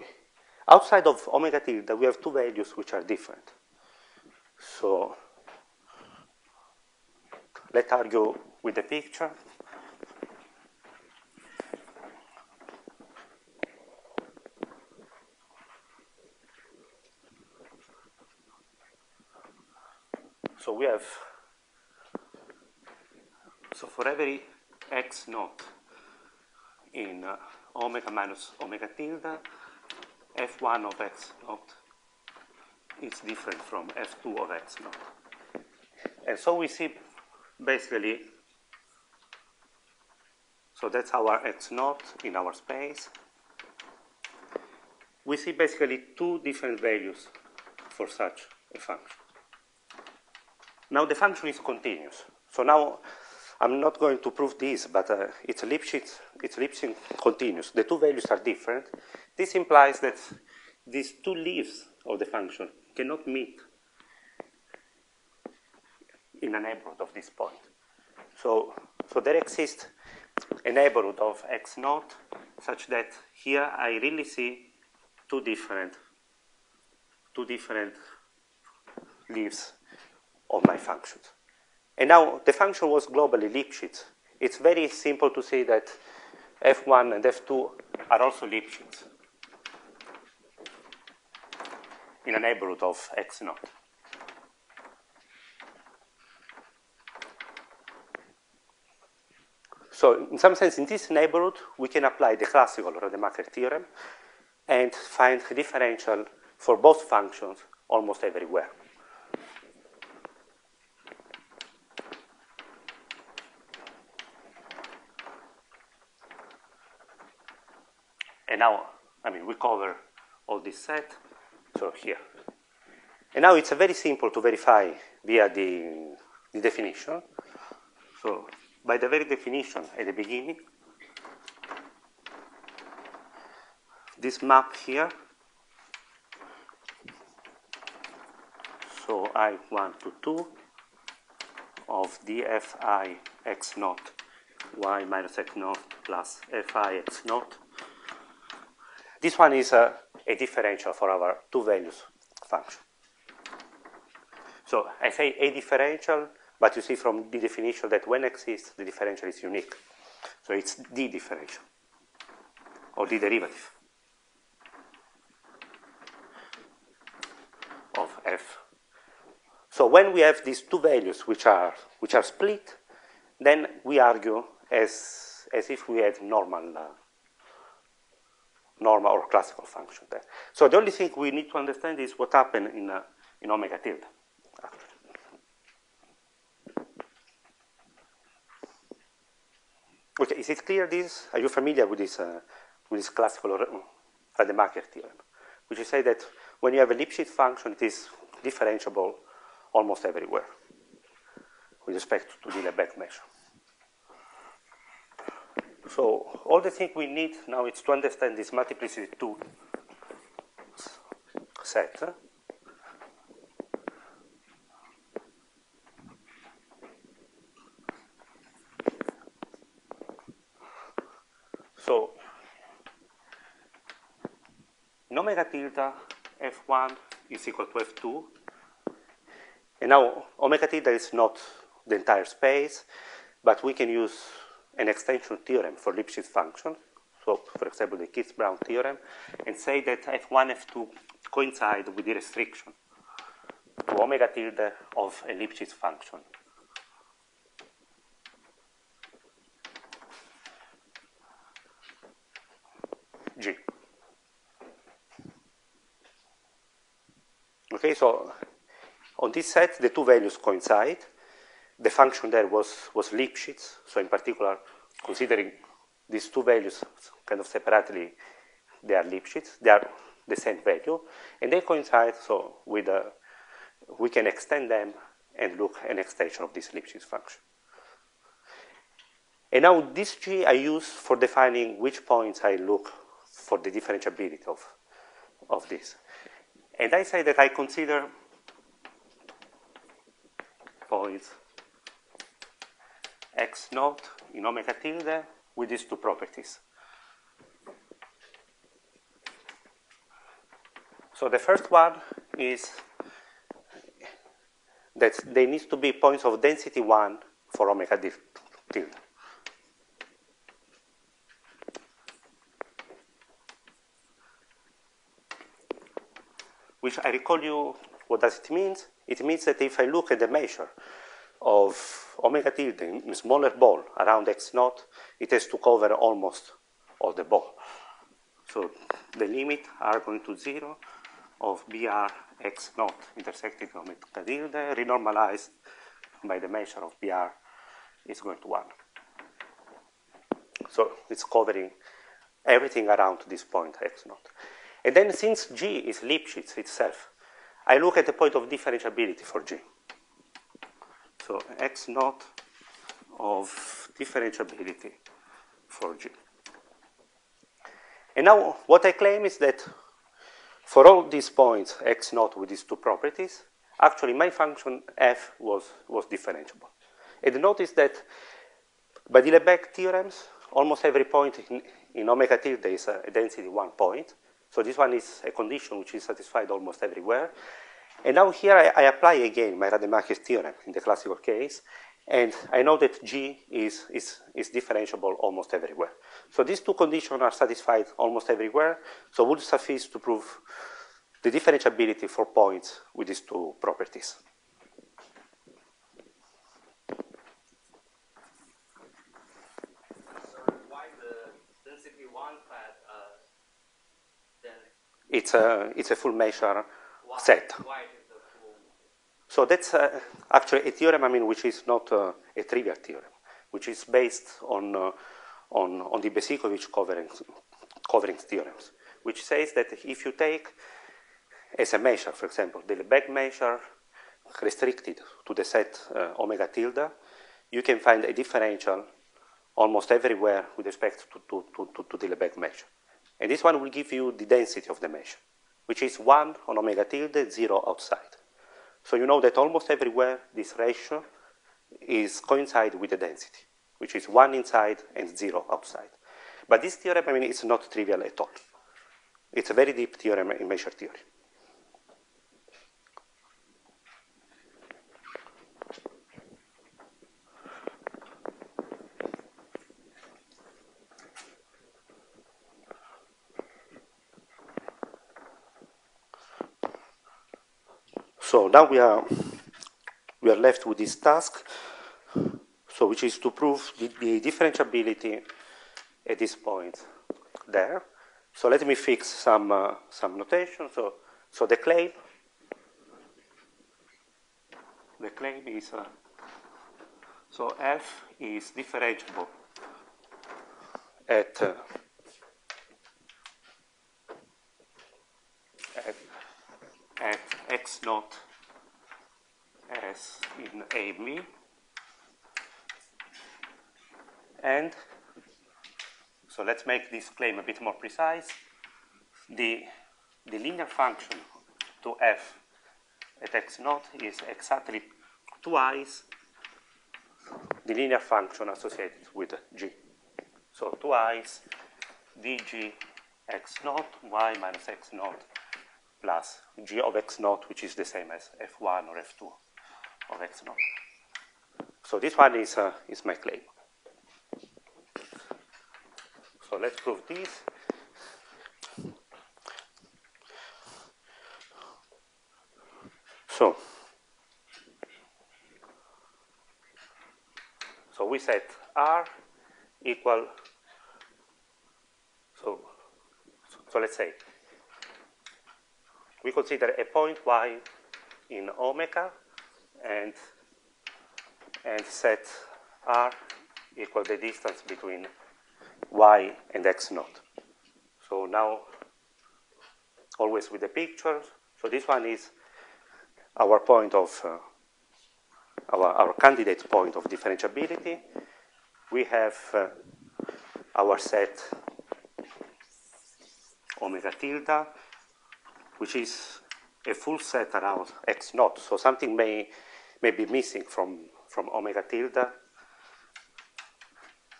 Speaker 1: outside of omega tilde, we have two values which are different. So let's argue with the picture. So we have, so for every x naught in uh, omega minus omega tilde, f1 of x naught is different from f2 of x naught. And so we see basically, so that's our x naught in our space. We see basically two different values for such a function. Now the function is continuous. So now I'm not going to prove this, but uh, it's Lipschitz, it's Lipschitz continuous. The two values are different. This implies that these two leaves of the function cannot meet in a neighborhood of this point. So, so there exists a neighborhood of x naught such that here I really see two different, two different leaves of my functions. And now the function was globally Lipschitz. It's very simple to say that f1 and f2 are also Lipschitz in a neighborhood of x naught. So in some sense, in this neighborhood, we can apply the classical Rademacher theorem and find differential for both functions almost everywhere. Now, I mean, we cover all this set, so here. And now it's very simple to verify via the, the definition. So by the very definition at the beginning, this map here, so I1 to 2 of dfi x naught y minus x naught plus fi x naught. This one is a, a differential for our two values function. So I say a differential but you see from the definition that when exists, the differential is unique. So it's the differential, or the derivative of f. So when we have these two values which are, which are split, then we argue as, as if we had normal, uh, normal or classical function there. So the only thing we need to understand is what happened in, uh, in omega tilde. Okay, is it clear this? Are you familiar with this, uh, with this classical Rademacher theorem? Which is say that when you have a Lipschitz function, it is differentiable almost everywhere with respect to the Lebesgue measure. So all the thing we need now is to understand this multiplicity 2 set. So in omega tilde f1 is equal to f2. And now omega tilde is not the entire space, but we can use an extension theorem for Lipschitz functions. So, for example, the Kirszbraun theorem, and say that f1, f2 coincide with the restriction to omega tilde of a Lipschitz function. G. Okay, so on this set, the two values coincide. The function there was, was Lipschitz, so in particular, considering these two values kind of separately, they are Lipschitz, they are the same value, and they coincide, so with a, we can extend them and look an extension of this Lipschitz function. And now this G I use for defining which points I look for the differentiability of, of this. And I say that I consider points x naught in omega tilde with these two properties. So the first one is that there needs to be points of density 1 for omega tilde. which I recall you what does it mean? It means that if I look at the measure of omega tilde in smaller ball around x naught, it has to cover almost all the ball. So the limit are going to zero of BR x naught intersecting omega tilde renormalized by the measure of BR is going to one. So it's covering everything around this point x naught. And then since G is Lipschitz itself, I look at the point of differentiability for G. So x naught of differentiability for G. And now what I claim is that for all these points, x naught with these two properties, actually my function f was, was differentiable. And notice that by the Lebesgue theorems, almost every point in, in omega tilde is a density one point. So this one is a condition which is satisfied almost everywhere. And now here I, I apply again my Rademacher theorem in the classical case, and I know that G is, is, is differentiable almost everywhere. So these two conditions are satisfied almost everywhere, so would suffice to prove the differentiability for points with these two properties.
Speaker 4: So why the density one flat uh, then
Speaker 1: It's a, it's a full measure set. So that's uh, actually a theorem, I mean, which is not uh, a trivial theorem, which is based on, uh, on, on the Besicovitch covering, covering theorems, which says that if you take as a measure, for example, the Lebesgue measure restricted to the set uh, omega tilde, you can find a differential almost everywhere with respect to, to, to, to the Lebesgue measure. And this one will give you the density of the measure, which is 1 on omega tilde, 0 outside. So you know that almost everywhere this ratio is coincide with the density, which is 1 inside and 0 outside. But this theorem, I mean, is not trivial at all. It's a very deep theorem in measure theory. So now we are we are left with this task, so which is to prove the, the differentiability at this point there. So let me fix some uh, some notation. So so the claim the claim is uh, so f is differentiable at uh, at at x naught as in AB and so let's make this claim a bit more precise. The, the linear function to f at x naught is exactly twice the linear function associated with g. So twice dg x naught y minus x naught plus g of x naught, which is the same as f1 or f2 of x naught. So this one is, uh, is my claim. So let's prove this. So, so we set R equal, so, so, so let's say we consider a point y in omega and, and set r equal the distance between y and x naught. So now, always with the pictures. So this one is our point of, uh, our, our candidate point of differentiability. We have uh, our set omega tilde, which is a full set around x naught. So something may, may be missing from, from omega tilde,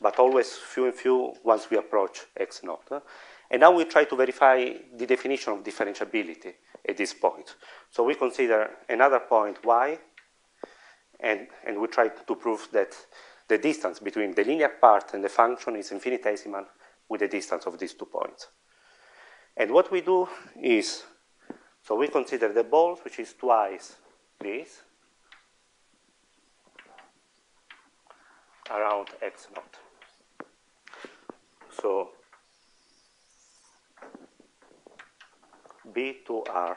Speaker 1: but always few and few once we approach x naught. And now we try to verify the definition of differentiability at this point. So we consider another point y, and, and we try to prove that the distance between the linear part and the function is infinitesimal with the distance of these two points. And what we do is so we consider the balls, which is twice this, around x naught. So B2R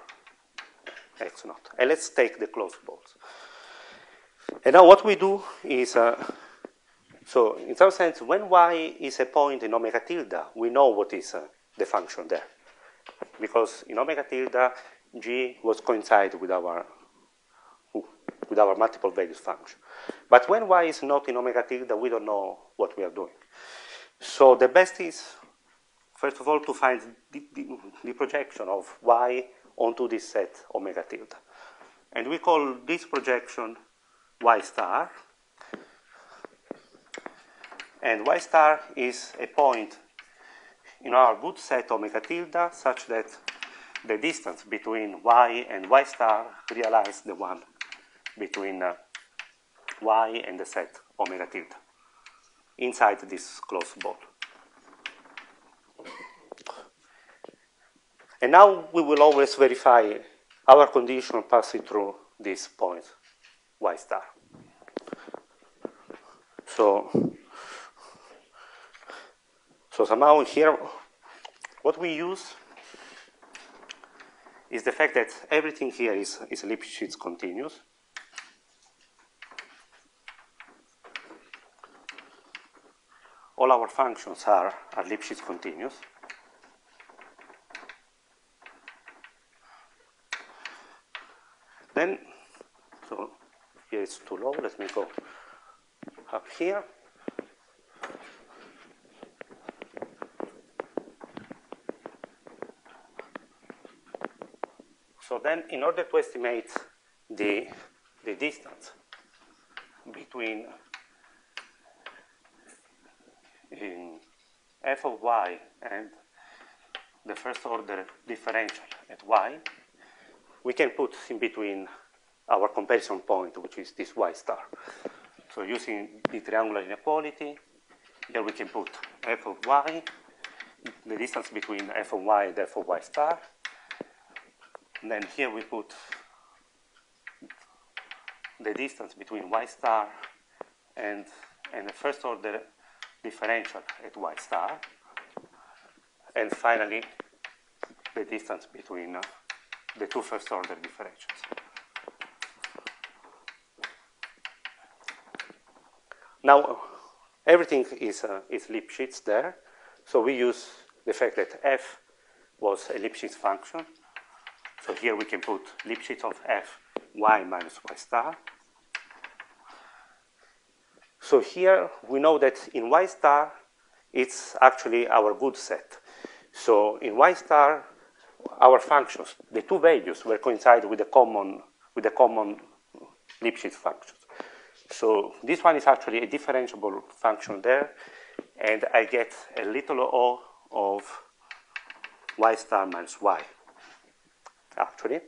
Speaker 1: x naught. And let's take the closed balls. And now what we do is, uh, so in some sense, when y is a point in omega tilde, we know what is uh, the function there. Because in omega tilde, g was coincide with our with our multiple values function. But when y is not in omega tilde, we don't know what we are doing. So the best is, first of all, to find the, the, the projection of y onto this set omega tilde. And we call this projection y star. And y star is a point in our good set omega tilde such that the distance between y and y star realizes the one between uh, y and the set omega tilde inside this closed ball. And now we will always verify our condition passing through this point, y star. So, so somehow here, what we use is the fact that everything here is, is Lipschitz continuous. All our functions are, are Lipschitz continuous. Then, so here it's too low, let me go up here. So then, in order to estimate the, the distance between in f of y and the first order differential at y, we can put in between our comparison point, which is this y star. So using the triangular inequality, here we can put f of y, the distance between f of y and f of y star. Then here we put the distance between y star and, and the first order differential at y star. And finally, the distance between uh, the two first order differentials. Now, everything is, uh, is Lipschitz there. So we use the fact that f was a Lipschitz function. So here we can put Lipschitz of f y minus y star. So here we know that in y star, it's actually our good set. So in y star, our functions, the two values will coincide with the common, with the common Lipschitz functions. So this one is actually a differentiable function there, and I get a little o of y star minus y, actually,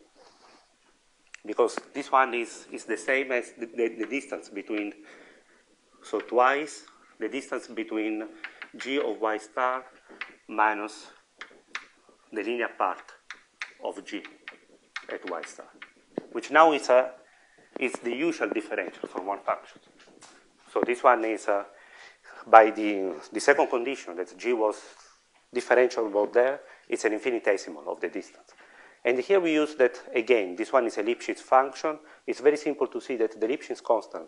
Speaker 1: because this one is, is the same as the, the, the distance between, so twice the distance between g of y star minus the linear part of g at y star, which now is a is the usual differential for one function. So this one is uh, by the the second condition that g was differentiable there. It's an infinitesimal of the distance. And here we use that again. This one is a Lipschitz function. It's very simple to see that the Lipschitz constant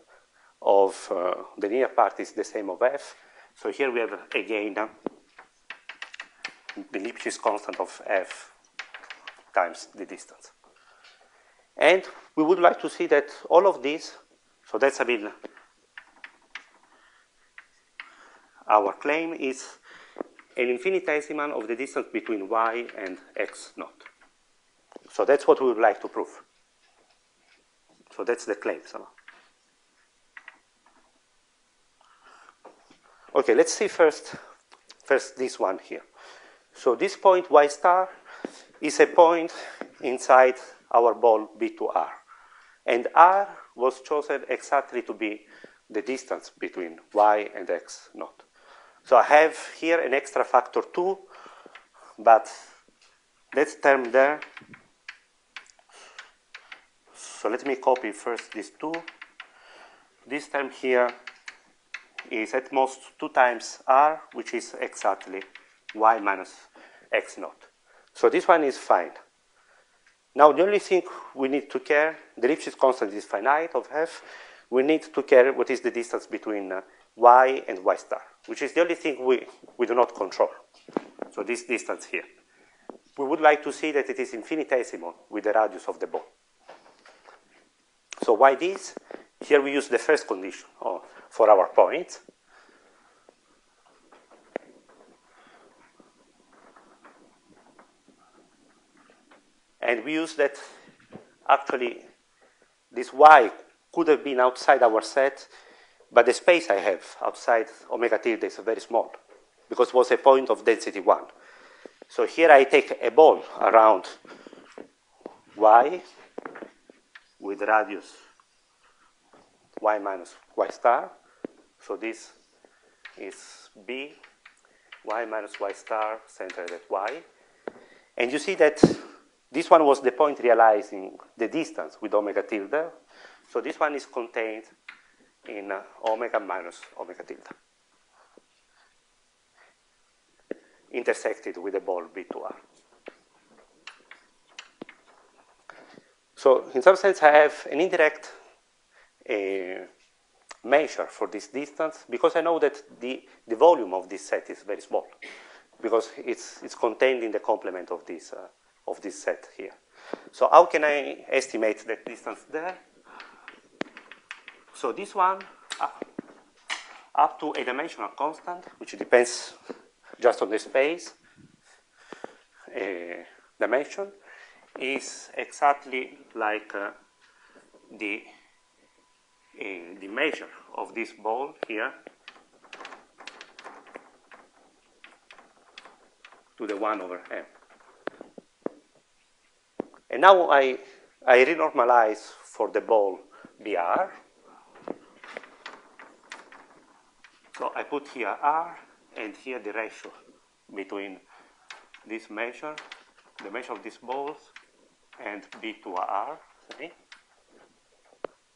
Speaker 1: of uh, the linear part is the same of f. So here we have again uh, the Lipschitz constant of f times the distance. And we would like to see that all of this, so that's a bit our claim is an infinitesimal of the distance between y and x naught. So that's what we would like to prove. So that's the claim. So. Okay, let's see first, first this one here. So this point y star is a point inside our ball B2R. And R was chosen exactly to be the distance between y and x naught. So I have here an extra factor 2, but that term there. So let me copy first this 2. This term here is at most 2 times r, which is exactly y minus x naught. So this one is fine. Now the only thing we need to care, the Lipschitz constant is finite of f. We need to care what is the distance between uh, y and y star, which is the only thing we, we do not control. So this distance here. We would like to see that it is infinitesimal with the radius of the ball. So why this? Here we use the first condition oh, for our point. And we use that actually this y could have been outside our set, but the space I have outside omega tilde is very small because it was a point of density 1. So here I take a ball around y with radius y minus y star. So this is b, y minus y star centered at y. And you see that this one was the point realizing the distance with omega tilde. So this one is contained in uh, omega minus omega tilde. Intersected with the ball B2R. So in some sense, I have an indirect uh, measure for this distance because I know that the, the volume of this set is very small because it's, it's contained in the complement of this, uh, of this set here. So how can I estimate that distance there? So this one, uh, up to a dimensional constant, which depends just on the space uh, dimension, is exactly like uh, the, the measure of this ball here to the 1 over m. And now I, I renormalize for the ball BR. So I put here R and here the ratio between this measure, the measure of these balls, and B to R.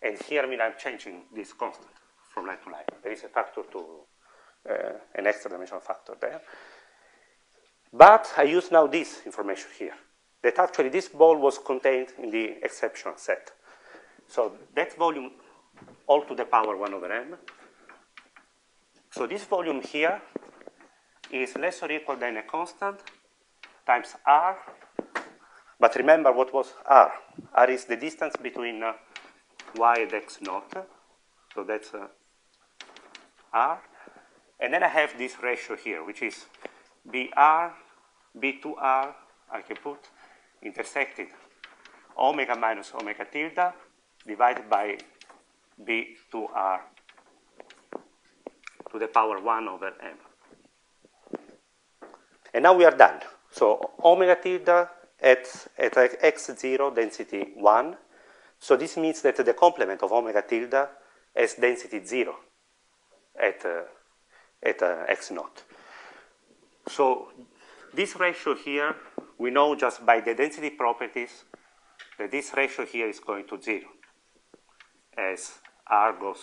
Speaker 1: And here, I mean, I'm changing this constant from line to line. There is a factor to, uh, an extra dimensional factor there. But I use now this information here, that actually this ball was contained in the exceptional set. So that volume all to the power 1 over m. So this volume here is less or equal than a constant times r. But remember what was r? r is the distance between uh, y and x naught. So that's uh, r. And then I have this ratio here, which is BR, B2R, I can put intersected omega minus omega tilde divided by B2R to the power 1 over m. And now we are done. So omega tilde at, at x0 density 1. So this means that the complement of omega tilde has density 0 at, uh, at uh, x naught. So this ratio here, we know just by the density properties that this ratio here is going to 0 as r goes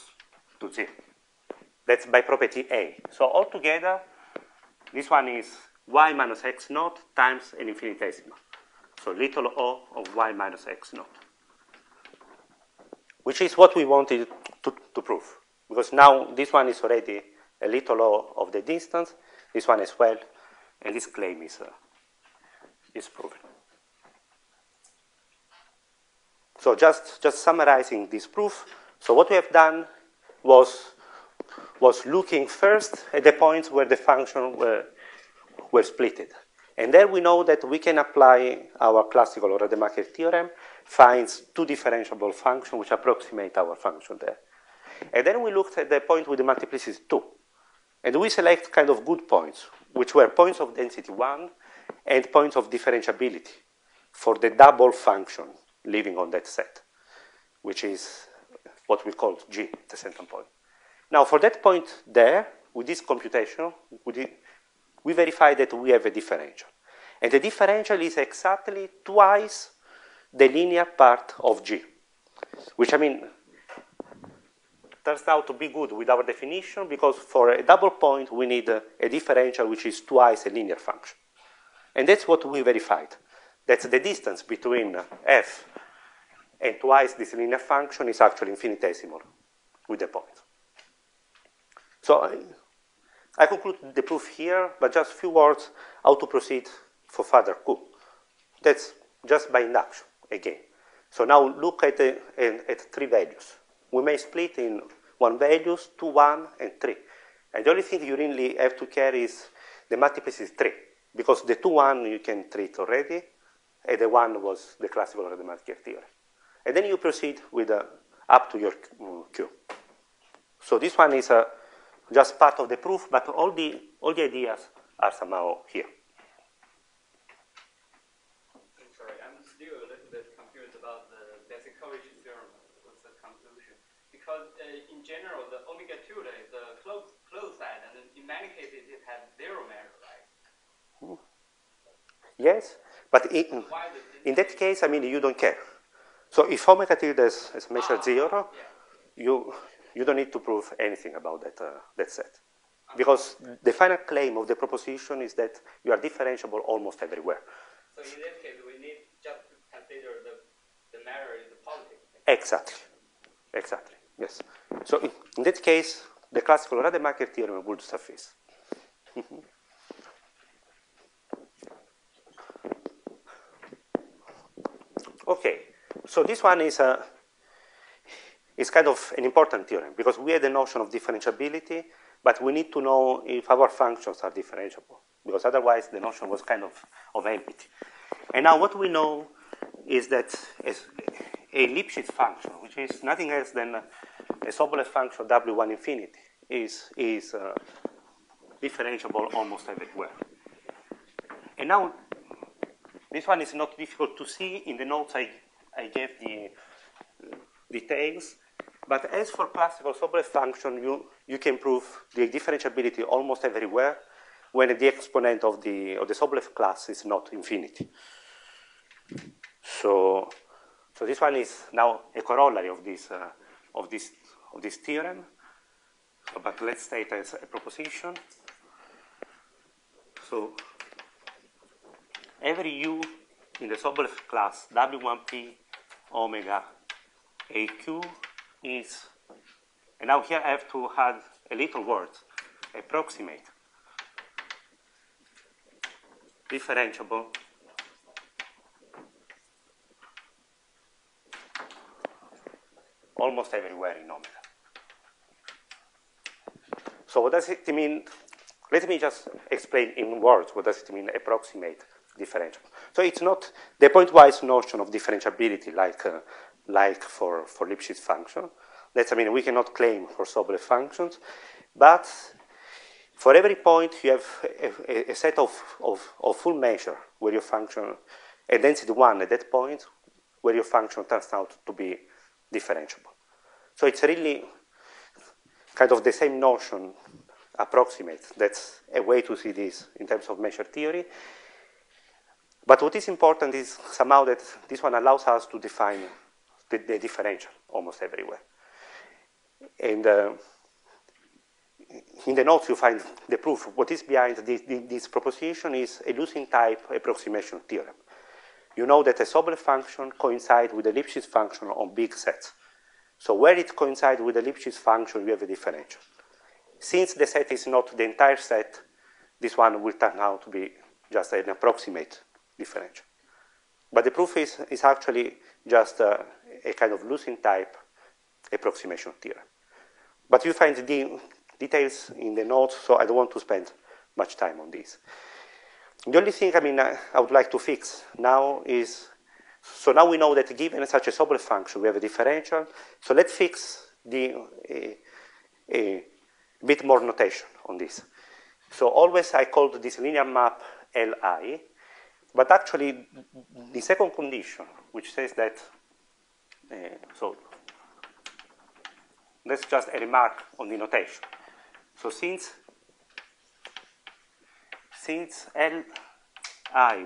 Speaker 1: to 0. That's by property A. So altogether, this one is y minus x naught times an infinitesimal. So little o of y minus x naught, which is what we wanted to, to prove. Because now this one is already a little o of the distance, this one as well, and this claim is, uh, is proven. So just, just summarizing this proof. So what we have done was, was looking first at the points where the function were, were splitted. And there we know that we can apply our classical or Rademacher theorem, finds two differentiable functions which approximate our function there. And then we looked at the point with the multiplicity 2. And we select kind of good points, which were points of density 1 and points of differentiability for the double function living on that set, which is what we call G, the center point. Now, for that point there, with this computation, we, did, we verify that we have a differential. And the differential is exactly twice the linear part of G, which I mean, turns out to be good with our definition because for a double point, we need a, a differential which is twice a linear function. And that's what we verified. That's the distance between f and twice this linear function is actually infinitesimal with the point. So I, conclude the proof here, but just a few words how to proceed for further coup. That's just by induction again. So now look at, the, at three values. We may split in one values, two, one, and three. And the only thing you really have to care is the multiplicity three, because the two one you can treat already, and the one was the classical Rademacher theorem. And then you proceed with uh, up to your Q. So this one is uh, just part of the proof, but all the, all the ideas are somehow here.
Speaker 4: I'm sorry, I'm still a little bit confused about the basic Besicovitch theorem. What's the conclusion? Because uh, general, the omega 2 is a closed, closed set, and in many cases it has zero measure, right?
Speaker 1: Yes, but in, in that case, I mean, you don't care. So if omega tilde is, is measured zero,
Speaker 4: yeah.
Speaker 1: you, you don't need to prove anything about that, uh, that set. Because the final claim of the proposition is that you are differentiable almost everywhere.
Speaker 4: So in this case, we need just to consider the, the in the positive.
Speaker 1: Exactly. Exactly. Yes. So in, in that case, the classical Rademacher theorem would suffice. okay. So this one is a is kind of an important theorem because we had the notion of differentiability, but we need to know if our functions are differentiable because otherwise the notion was kind of, of empty. And now what we know is that a Lipschitz function, which is nothing else than a, Sobolev function W1 infinity, is, is uh, differentiable almost everywhere. And now, this one is not difficult to see. In the notes, I, I gave the details. But as for classical Sobolev function, you, you can prove the differentiability almost everywhere when the exponent of the, of the Sobolev class is not infinity. So, so this one is now a corollary of this, uh, of this, of this theorem. But let's state as a proposition. So every u in the Sobolev class W1p omega AQ is, and now here I have to add a little word, approximate, differentiable almost everywhere in omega. So what does it mean? Let me just explain in words what does it mean approximate differentiable. So it's not the pointwise notion of differentiability like, uh, like for, for Lipschitz function. That's, I mean, we cannot claim for Sobolev functions, but for every point you have a, a, a set of, of, of full measure where your function, a density one at that point, where your function turns out to be differentiable. So it's really kind of the same notion approximate. That's a way to see this in terms of measure theory. But what is important is somehow that this one allows us to define the, the differential almost everywhere. And uh, in the notes you find the proof. What is behind this, this proposition is a Lusin type approximation theorem. You know that a Sobolev function coincides with a Lipschitz function on big sets. So where it coincides with the Lipschitz function, you have a differential. Since the set is not the entire set, this one will turn out to be just an approximate differential. But the proof is, is actually just a, a kind of Lusin type approximation theorem. But you find the details in the notes, so I don't want to spend much time on this. The only thing I mean I, would like to fix now is so now we know that given such a Sobolev function, we have a differential. So let's fix the a, bit more notation on this. So always I called this linear map Li, but actually the second condition, which says that, Uh, so that's just a remark on the notation. So since since Li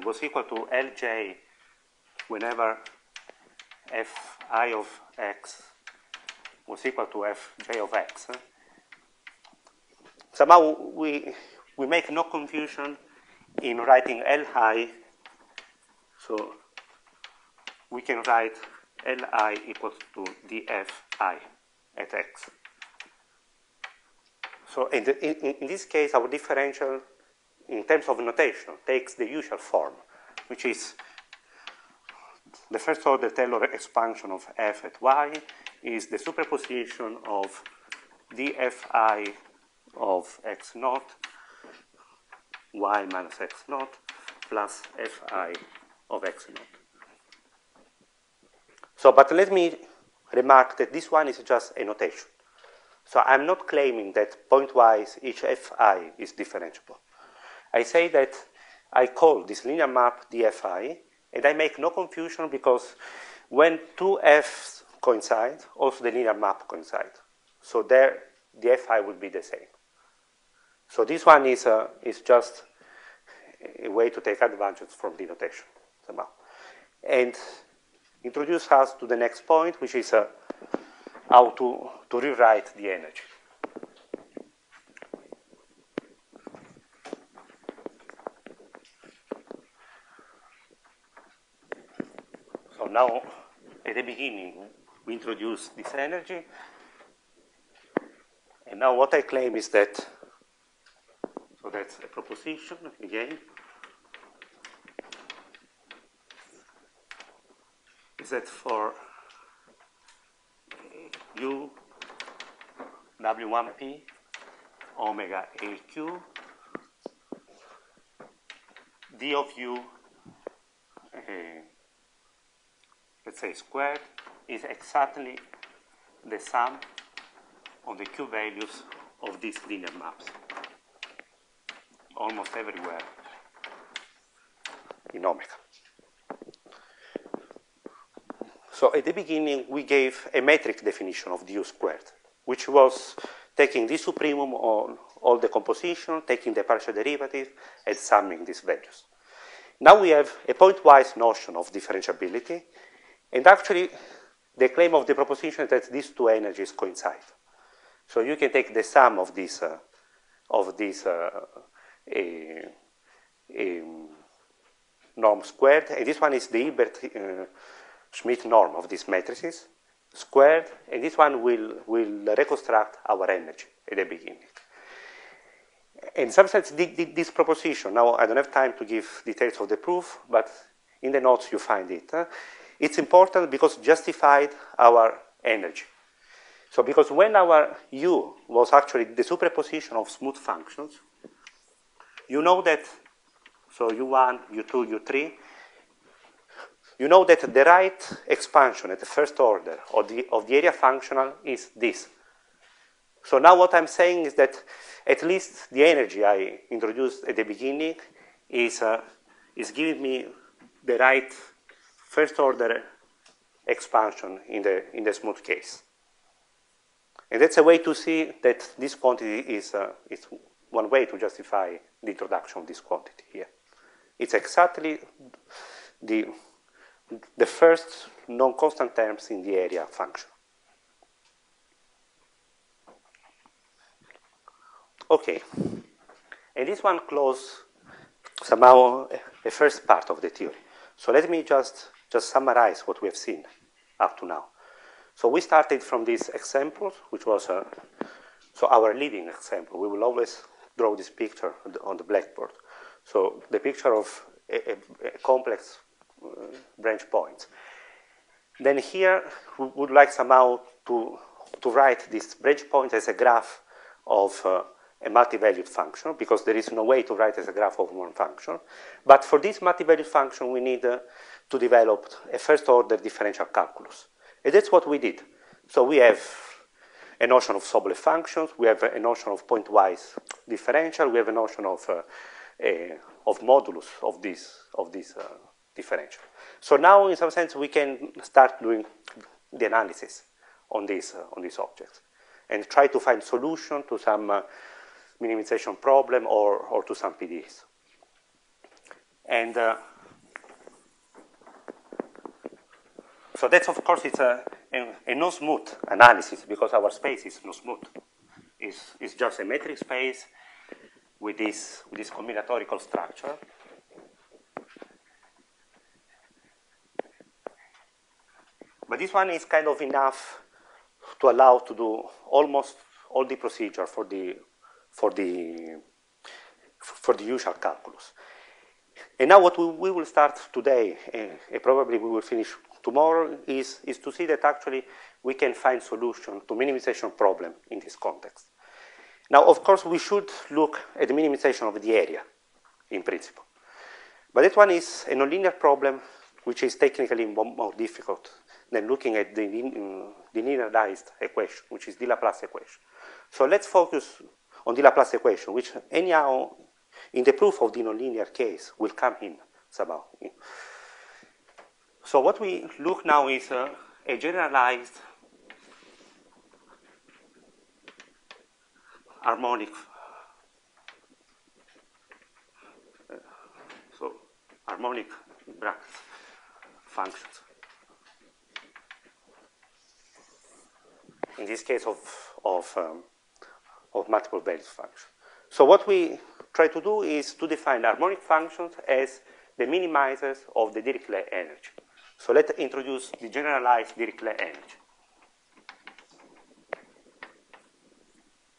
Speaker 1: was equal to Lj whenever fi of x was equal to fj of x, eh, somehow we, we make no confusion in writing Li, so we can write Li equals to dfi at x. So in, the, in, in this case, our differential in terms of notation takes the usual form, which is the first order Taylor expansion of f at y is the superposition of dfi of x naught y minus x naught plus fi of x naught. So, but let me remark that this one is just a notation. So I'm not claiming that pointwise each fi is differentiable. I say that I call this linear map dfi and I make no confusion because when two f's coincide, also the linear map coincides. So there, the Fi will be the same. So this one is, uh, is just a way to take advantage from the notation. And introduce us to the next point, which is uh, how to, to rewrite the energy. So now, at the beginning, we introduce this energy. And now what I claim is that, so that's a proposition again, that for u w1p omega aq d of u uh, let's say squared is exactly the sum of the q values of these linear maps almost everywhere in omega. So at the beginning, we gave a metric definition of du squared, which was taking the supremum on all the composition, taking the partial derivative, and summing these values. Now we have a pointwise notion of differentiability, and actually the claim of the proposition that these two energies coincide. So you can take the sum of this, uh, of this uh, norm squared, and this one is the Hilbert uh, Schmidt norm of these matrices squared, and this one will, will reconstruct our energy at the beginning. In some sense, this proposition, now I don't have time to give details of the proof, but in the notes you find it. It's important because justified our energy. So because when our U was actually the superposition of smooth functions, you know that, so U1, U2, U3, you know that the right expansion at the first order of the, of the area functional is this. So now what I'm saying is that at least the energy I introduced at the beginning is, uh, is giving me the right first order expansion in the, in the smooth case. And that's a way to see that this quantity is, uh, is one way to justify the introduction of this quantity here. It's exactly the the first non-constant terms in the area function. Okay, and this one closes somehow the first part of the theory. So let me just, just summarize what we have seen up to now. So we started from this example, which was uh, so our leading example. We will always draw this picture on the, blackboard. So the picture of a, a, a complex branch points. Then here, we would like somehow to, to write this branch point as a graph of uh, a multi-valued function, because there is no way to write as a graph of one function. But for this multi-valued function, we need uh, to develop a first-order differential calculus. And that's what we did. So we have a notion of Sobolev functions, we have a notion of pointwise differential, we have a notion of, uh, of modulus of this, of this uh, differential. So now, in some sense, we can start doing the analysis on these, uh, on these objects and try to find solution to some uh, minimization problem or, or to some PDEs. And uh, so that's, of course, it's a, a, a no-smooth analysis because our space is no smooth. It's, it's just a metric space with this, with this combinatorial structure. But this one is kind of enough to allow to do almost all the procedure for the, for the, for the usual calculus. And now what we, we will start today, eh, and probably we will finish tomorrow, is, is to see that actually we can find solution to minimization problem in this context. Now, of course, we should look at the minimization of the area, in principle. But that one is a nonlinear problem, which is technically more difficult than looking at the, the linearized equation, which is the Laplace equation. So let's focus on the Laplace equation, which anyhow, in the proof of the nonlinear case, will come in somehow. So what we look now is uh, a generalized harmonic uh, so harmonic functions. In this case of, of, um, of multiple values function. So what we try to do is to define harmonic functions as the minimizers of the Dirichlet energy. So let's introduce the generalized Dirichlet energy.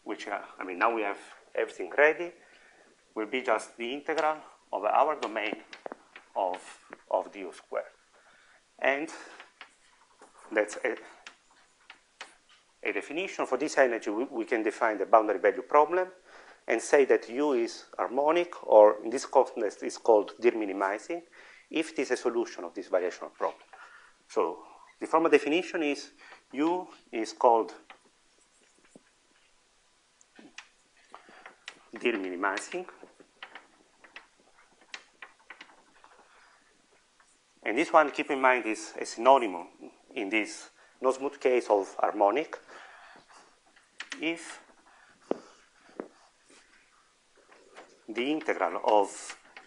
Speaker 1: Which, uh, I mean, now we have everything ready. Will be just the integral of our domain of, of du squared. And that's a, definition. For this energy, we, we can define the boundary value problem and say that U is harmonic, or in this context, it's called Dirac minimizing, if it is a solution of this variational problem. So the formal definition is U is called Dirac minimizing. And this one, keep in mind, is a synonym in this no smooth case of harmonic. If the integral of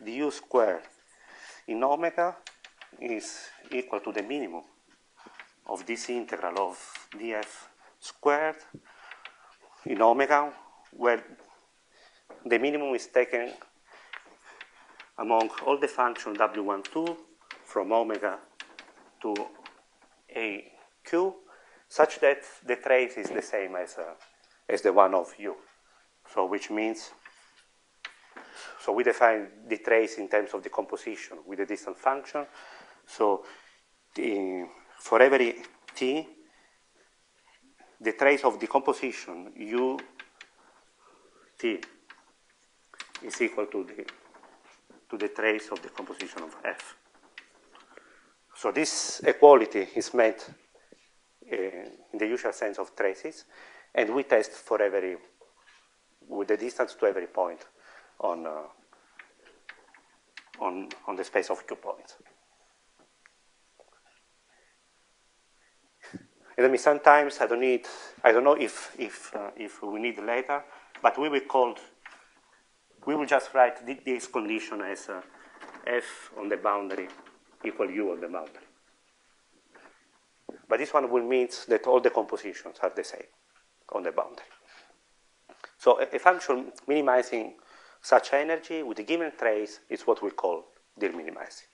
Speaker 1: du squared in omega is equal to the minimum of this integral of df squared in omega, where the minimum is taken among all the functions w12 from omega to aq, such that the trace is the same as, uh, as the one of u. So which means so we define the trace in terms of the composition with the distance function. So the, for every t, the trace of the composition u t is equal to the to the trace of the composition of f. So this equality is met uh, in the usual sense of traces, and we test for every with the distance to every point on, uh, on, on the space of Q points. And I mean, sometimes I don't need, I don't know if, if, uh, if we need later, but we will call, we will just write this condition as uh, f on the boundary equal u on the boundary. But this one will mean that all the compositions are the same on the boundary. So a, a function minimizing such energy with a given trace is what we call Dirac minimizing.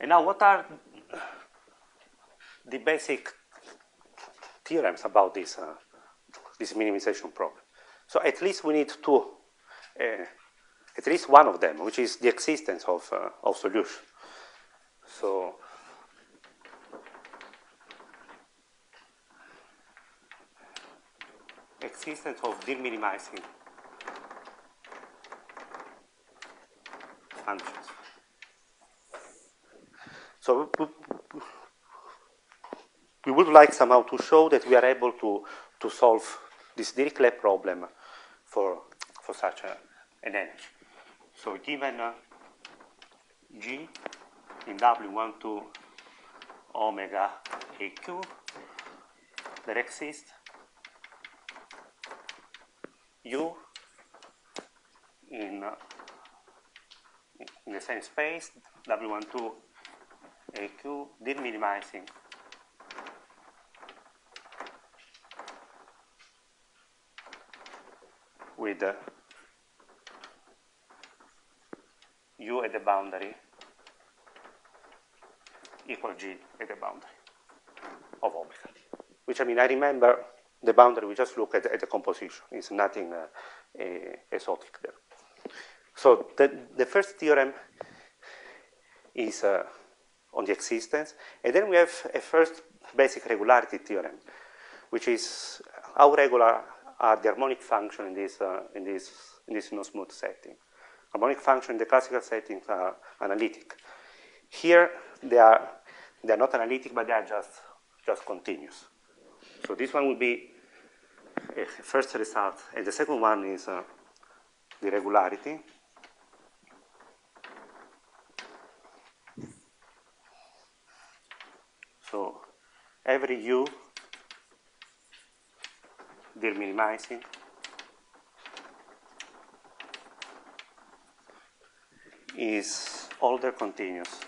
Speaker 1: And now, what are the basic theorems about this, uh, this minimization problem? So at least we need two, uh, at least one of them, which is the existence of, uh, of solution. So existence of Dirac minimizing functions. So we would like somehow to show that we are able to, to solve this Dirichlet problem for, for such a, an energy. So given uh, G in W1 to omega AQ, there exists U in, uh, in the same space, W12 AQ, Dirac minimizing with uh, U at the boundary equal G at the boundary of omega. Which I mean, I remember the boundary, we just look at, at the composition. It's nothing uh, exotic there. So the, the first theorem is uh, on the existence. And then we have a first basic regularity theorem, which is how regular are the harmonic function in this, uh, in this, in this no-smooth setting. Harmonic function in the classical settings are analytic. Here, they are, they are not analytic, but they are just, just continuous. So this one will be a first result, and the second one is uh, the regularity. So every u dir minimizing is Hölder continuous.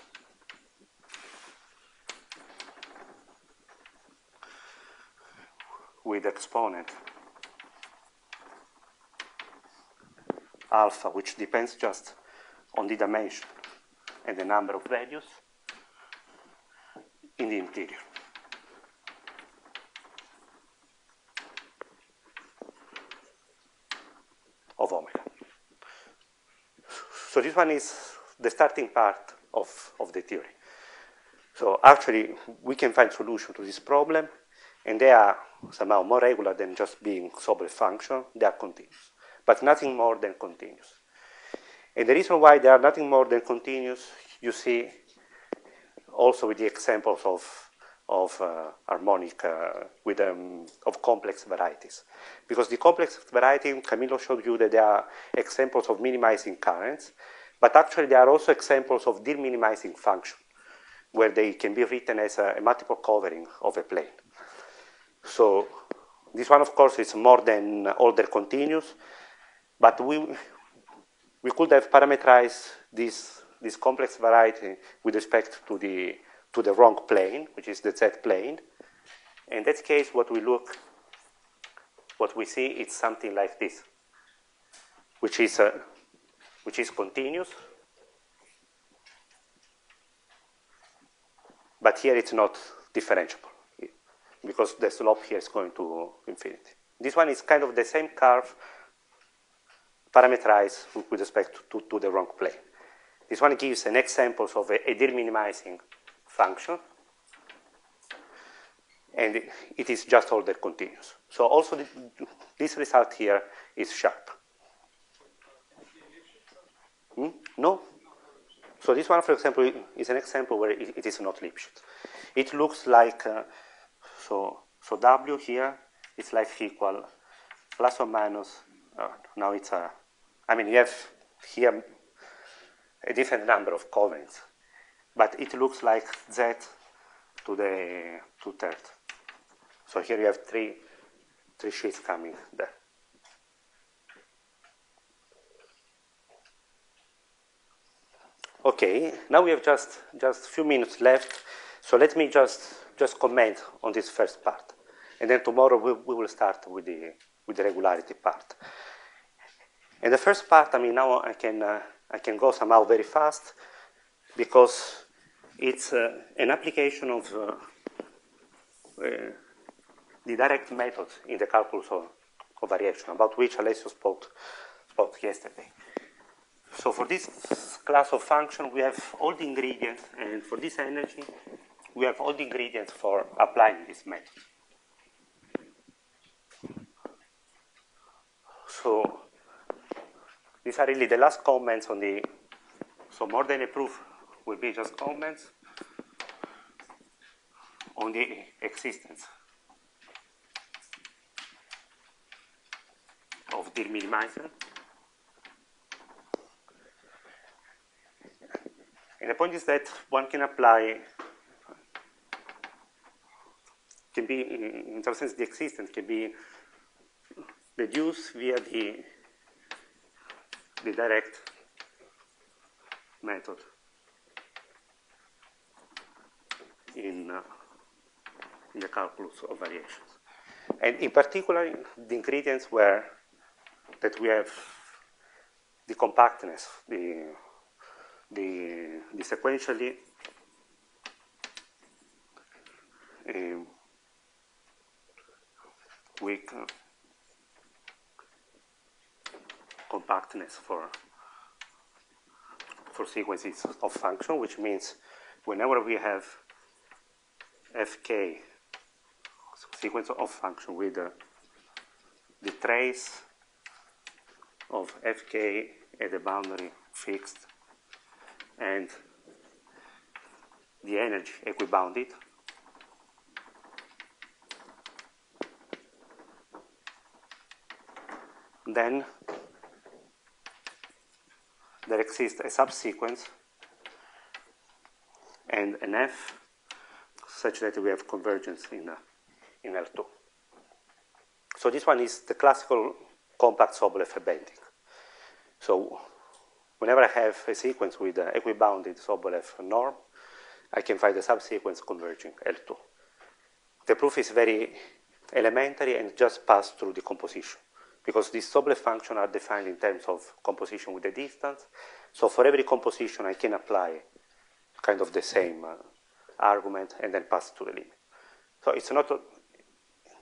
Speaker 1: with exponent alpha, which depends just on the dimension and the number of values in the interior. of omega. So this one is the starting part of, of the theory. So actually, we can find solution to this problem, and they are somehow more regular than just being Sobolev function. They are continuous, but nothing more than continuous. And the reason why they are nothing more than continuous, you see also with the examples of, of uh, harmonic, uh, with, um, of complex varieties. Because the complex variety, Camillo showed you that they are examples of minimizing currents, but actually they are also examples of de-minimizing function, where they can be written as a, a multiple covering of a plane. So this one, of course, is more than Hölder continuous, but we, we could have parameterized this, this complex variety with respect to the, to the wrong plane, which is the z plane. In that case, what we look, what we see is something like this, which is, uh, which is continuous, but here it's not differentiable because the slope here is going to infinity. This one is kind of the same curve parameterized with respect to, to the wrong plane. This one gives an example of a, a Dirichlet minimizing function, and it, is just Hölder continuous. So also the, this result here is sharp. Hmm? No? So this one, for example, is an example where it, it is not Lipschitz. It looks like, uh, so, so W here is like equal plus or minus, uh, now it's a, I mean, you have here a different number of covens, but it looks like Z to the two third. So here you have three, three sheets coming there. Okay, now we have just just a few minutes left, so let me just just comment on this first part, and then tomorrow we, we will start with the with the regularity part. And the first part, I mean, now I can uh, I can go somehow very fast because it's uh, an application of uh, the direct method in the calculus of, of variation, about which Alessio spoke spoke yesterday. So for this class of function, we have all the ingredients, and for this energy, we have all the ingredients for applying this method. So these are really the last comments on the, so more than a proof will be just comments on the existence of the minimizer. And the point is that one can apply, can be, in some sense, the existence can be deduced via the, the direct method in, uh, in the calculus of variations. And in particular, the ingredients were that we have the compactness, the the, the sequentially um, weak uh, compactness for for sequences of function, which means whenever we have fk sequence of function with uh, the trace of fk at the boundary fixed and the energy equibounded. Then there exists a subsequence and an F such that we have convergence in, uh, in L2. So this one is the classical compact Sobolev embedding. So whenever I have a sequence with an equibounded Sobolev norm, I can find a subsequence converging L2. The proof is very elementary and just pass through decomposition because these Sobolev functions are defined in terms of composition with the distance. So for every composition, I can apply kind of the same uh, argument and then pass to the limit. So it's not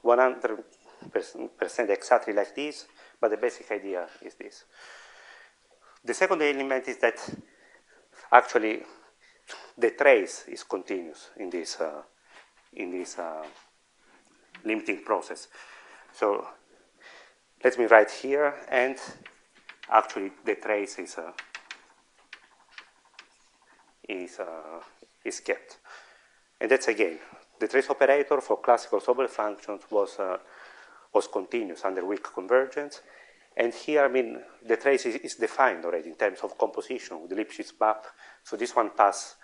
Speaker 1: 100% exactly like this, but the basic idea is this. The second element is that actually the trace is continuous in this, uh, in this uh, limiting process. So let me write here, and actually the trace is, uh, is, uh, is kept. And that's again, the trace operator for classical Sobolev functions was, uh, was continuous under weak convergence. And here, I mean, the trace is, is, defined already in terms of composition with the Lipschitz map. So this one passes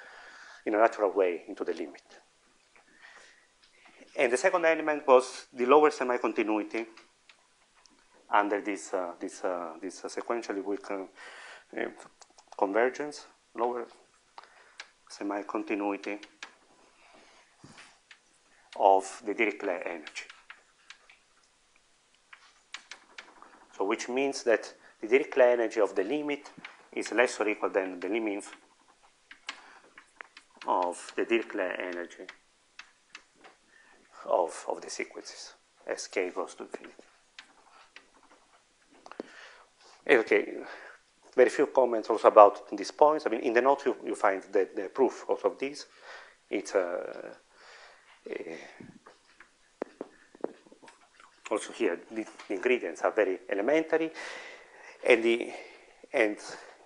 Speaker 1: in a natural way into the limit. And the second element was the lower semi-continuity under this, uh, this, uh, this uh, sequentially weak uh, convergence, lower semi-continuity of the Dirichlet energy. So which means that the Dirichlet energy of the limit is less or equal than the limit of the Dirichlet energy of, of the sequences as k goes to infinity. Okay, very few comments also about these points. I mean, in the note you, you find the, the proof also of this. It's uh, also here the, the, ingredients are very elementary, and the and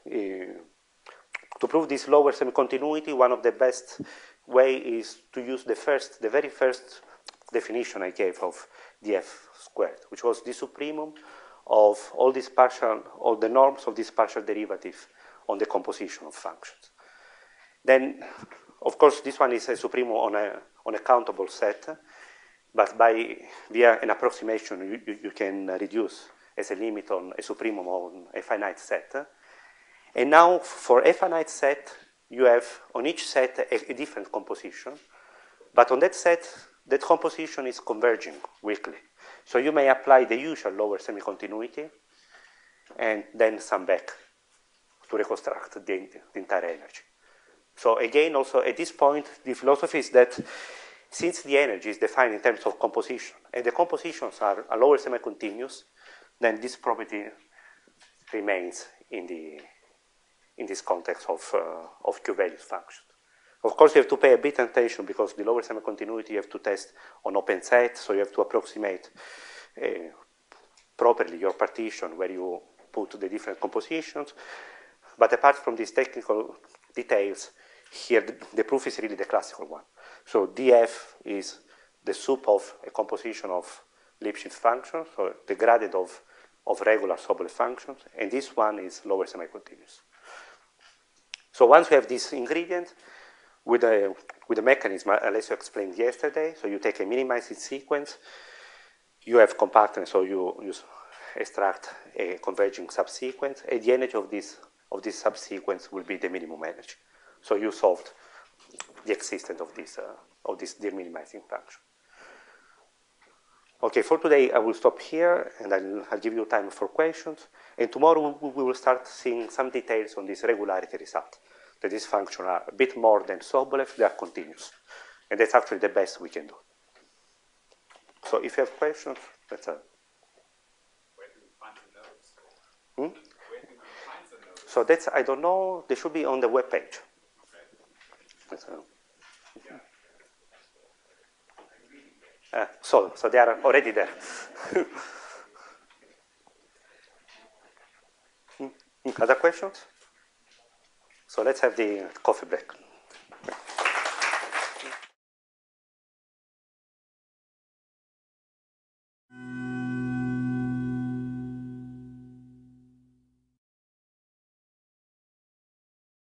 Speaker 1: uh, to prove this lower semi-continuity, one of the best way is to use the first, the very first definition I gave of df squared, which was the supremum of all these partial, all the norms of this partial derivative on the composition of functions. Then, of course, this one is a supremum on a, on a countable set, but by via an approximation, you, you, you can reduce as a limit on a supremum on a finite set. And now, for a finite set, you have on each set a, a different composition, but on that set, that composition is converging weakly. So you may apply the usual lower semi-continuity and then sum back to reconstruct the, the, entire energy. So again, also at this point, the philosophy is that since the energy is defined in terms of composition, and the compositions are, are lower semi-continuous, then this property remains in, the, in this context of, uh, of Q-values functions. Of course, you have to pay a bit attention because the lower semi-continuity you have to test on open set, so you have to approximate uh, properly your partition where you put the different compositions. But apart from these technical details, here the, the proof is really the classical one. So df is the sup of a composition of Lipschitz functions, so the gradient of, of regular Sobolev functions, and this one is lower semi-continuous. So once we have this ingredient, with a, with a mechanism uh, Alessio explained yesterday. So you take a minimized sequence, you have compactness, so you, you extract a converging subsequence, and the energy of this, of this subsequence will be the minimum energy. So you solved the existence of this, uh, of this deminimizing function. Okay, for today I will stop here and I'll, I'll, give you time for questions. And tomorrow we will start seeing some details on this regularity result that these functions are a bit more than Sobolev, they are continuous. And that's actually the best we can do. So if you have questions, that's
Speaker 2: notes?
Speaker 1: Hmm? So that's, I don't know, they should be on the web page.
Speaker 2: Okay.
Speaker 1: Uh, so, so they are already there. Hmm? Other questions? So let's have the coffee break.